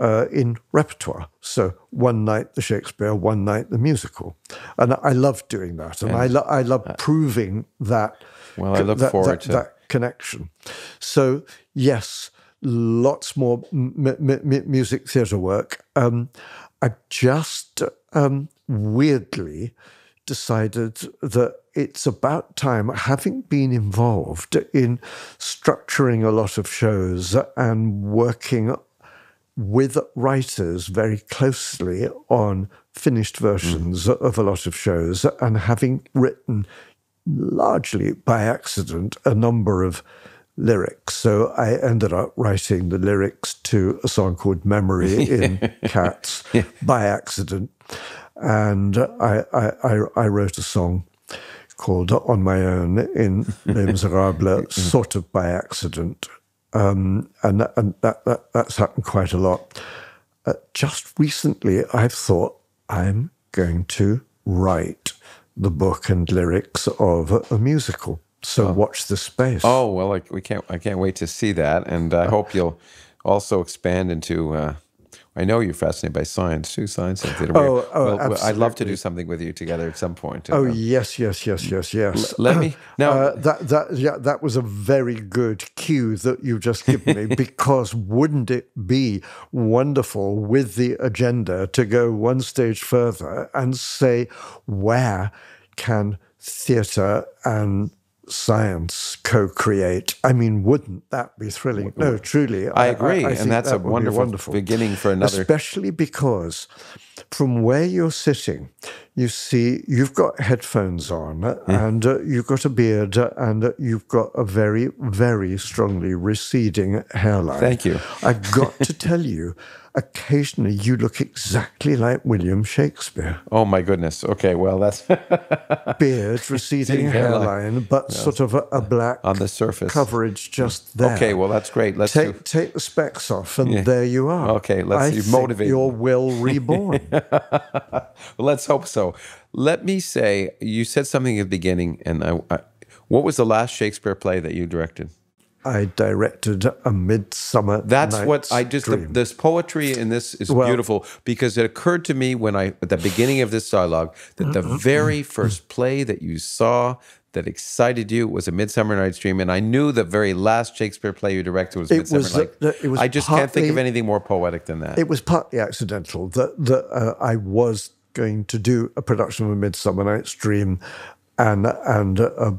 uh, in repertoire. So one night the Shakespeare, one night the musical, and I love doing that, and I lo- I love uh, proving that. Well, I look that, forward that, to that connection. So yes, lots more m- m- music theatre work. Um, I just um, weirdly decided that it's about time, having been involved in structuring a lot of shows and working with writers very closely on finished versions mm. of a lot of shows and having written largely by accident a number of lyrics. So I ended up writing the lyrics to a song called Memory in Cats yeah. by accident. And I, I, I wrote a song called On My Own in Les Miserables, sort of by accident. Um, and and that, that, that's happened quite a lot. Uh, just recently, I've thought I'm going to write the book and lyrics of a, a musical. So oh. watch the space. Oh well, like we can't. I can't wait to see that, and I hope you'll also expand into uh, I know you're fascinated by science too, science and theater. Oh, oh well, I'd love to do something with you together at some point. Oh, yes, yes, yes, yes, yes. Let me now. Uh, that that yeah, that was a very good cue that you just given me because wouldn't it be wonderful with the agenda to go one stage further and say where can theatre and science co-create. I mean, wouldn't that be thrilling? No, truly, I, I agree, I, I and that's that a wonderful, wonderful beginning for another. Especially because from where you're sitting, you see, you've got headphones on and uh, you've got a beard and you've got a very, very strongly receding hairline. Thank you. I've got to tell you, occasionally you look exactly like William Shakespeare. Oh my goodness. Okay, well that's Beard, receding hairline. but sort of a, a black on the surface. coverage just there. Okay, well that's great. Let's do. Take, take the specs off, and there you are. Okay, let's I think motivate You're me. will reborn. Well, let's hope so. So let me say, you said something at the beginning, and I, I, what was the last Shakespeare play that you directed? I directed a Midsummer. That's what I just. The, this poetry in this is Well- beautiful because it occurred to me when I at the beginning of this dialogue that the Mm-hmm. very first play that you saw that excited you was a Midsummer Night's Dream, and I knew the very last Shakespeare play you directed was It Midsummer was, Night. uh, it was I just can't think of anything more poetic than that. It was partly accidental that that uh, I was going to do a production of A Midsummer Night's Dream, and and a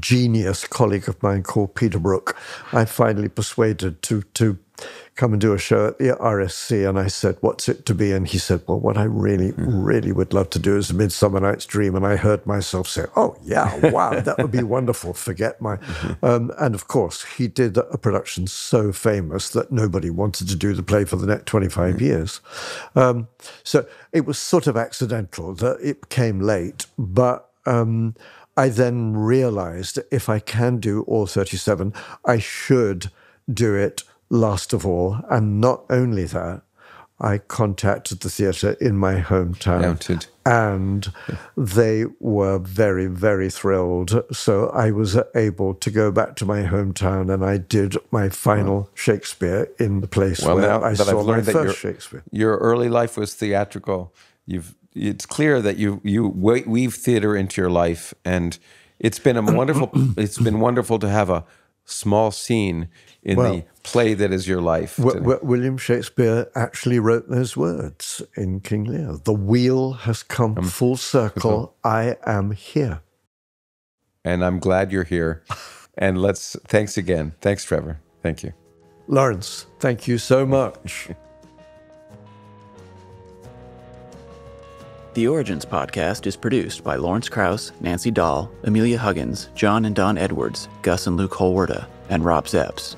genius colleague of mine called Peter Brook, I finally persuaded to to come and do a show at the RSC, and I said, "What's it to be?" And he said, "Well, what I really really would love to do is A Midsummer Night's Dream." And I heard myself say, "Oh yeah, wow, that would be wonderful." Forget my, um, and of course he did a production so famous that nobody wanted to do the play for the next twenty five years. Um, so it was sort of accidental that it came late, but um, I then realized if I can do all 37, I should do it last of all. And not only that, I contacted the theatre in my hometown. And they were very, very thrilled. So I was able to go back to my hometown and I did my final Shakespeare in the place well, where now I saw I've my first your, Shakespeare. your early life was theatrical, you've it's clear that you you weave theater into your life, and it's been a wonderful it's been wonderful to have a small scene in the Well, play that is your life. W- w- William Shakespeare actually wrote those words in King Lear. The wheel has come um, full circle. I am here. and I'm glad you're here. And let's thanks again. Thanks, Trevor. Thank you. Lawrence, thank you so much. The Origins podcast is produced by Lawrence Krauss, Nancy Dahl, Amelia Huggins, John and Don Edwards, Gus and Luke Holwerda, and Rob Zepps.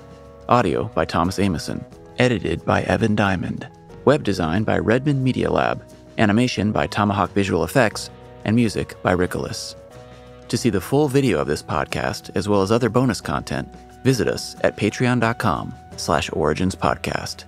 Audio by Thomas Amison. Edited by Evan Diamond. Web design by Redmond Media Lab. Animation by Tomahawk Visual Effects. And music by Rickolas. To see the full video of this podcast, as well as other bonus content, visit us at patreon.com slash originspodcast.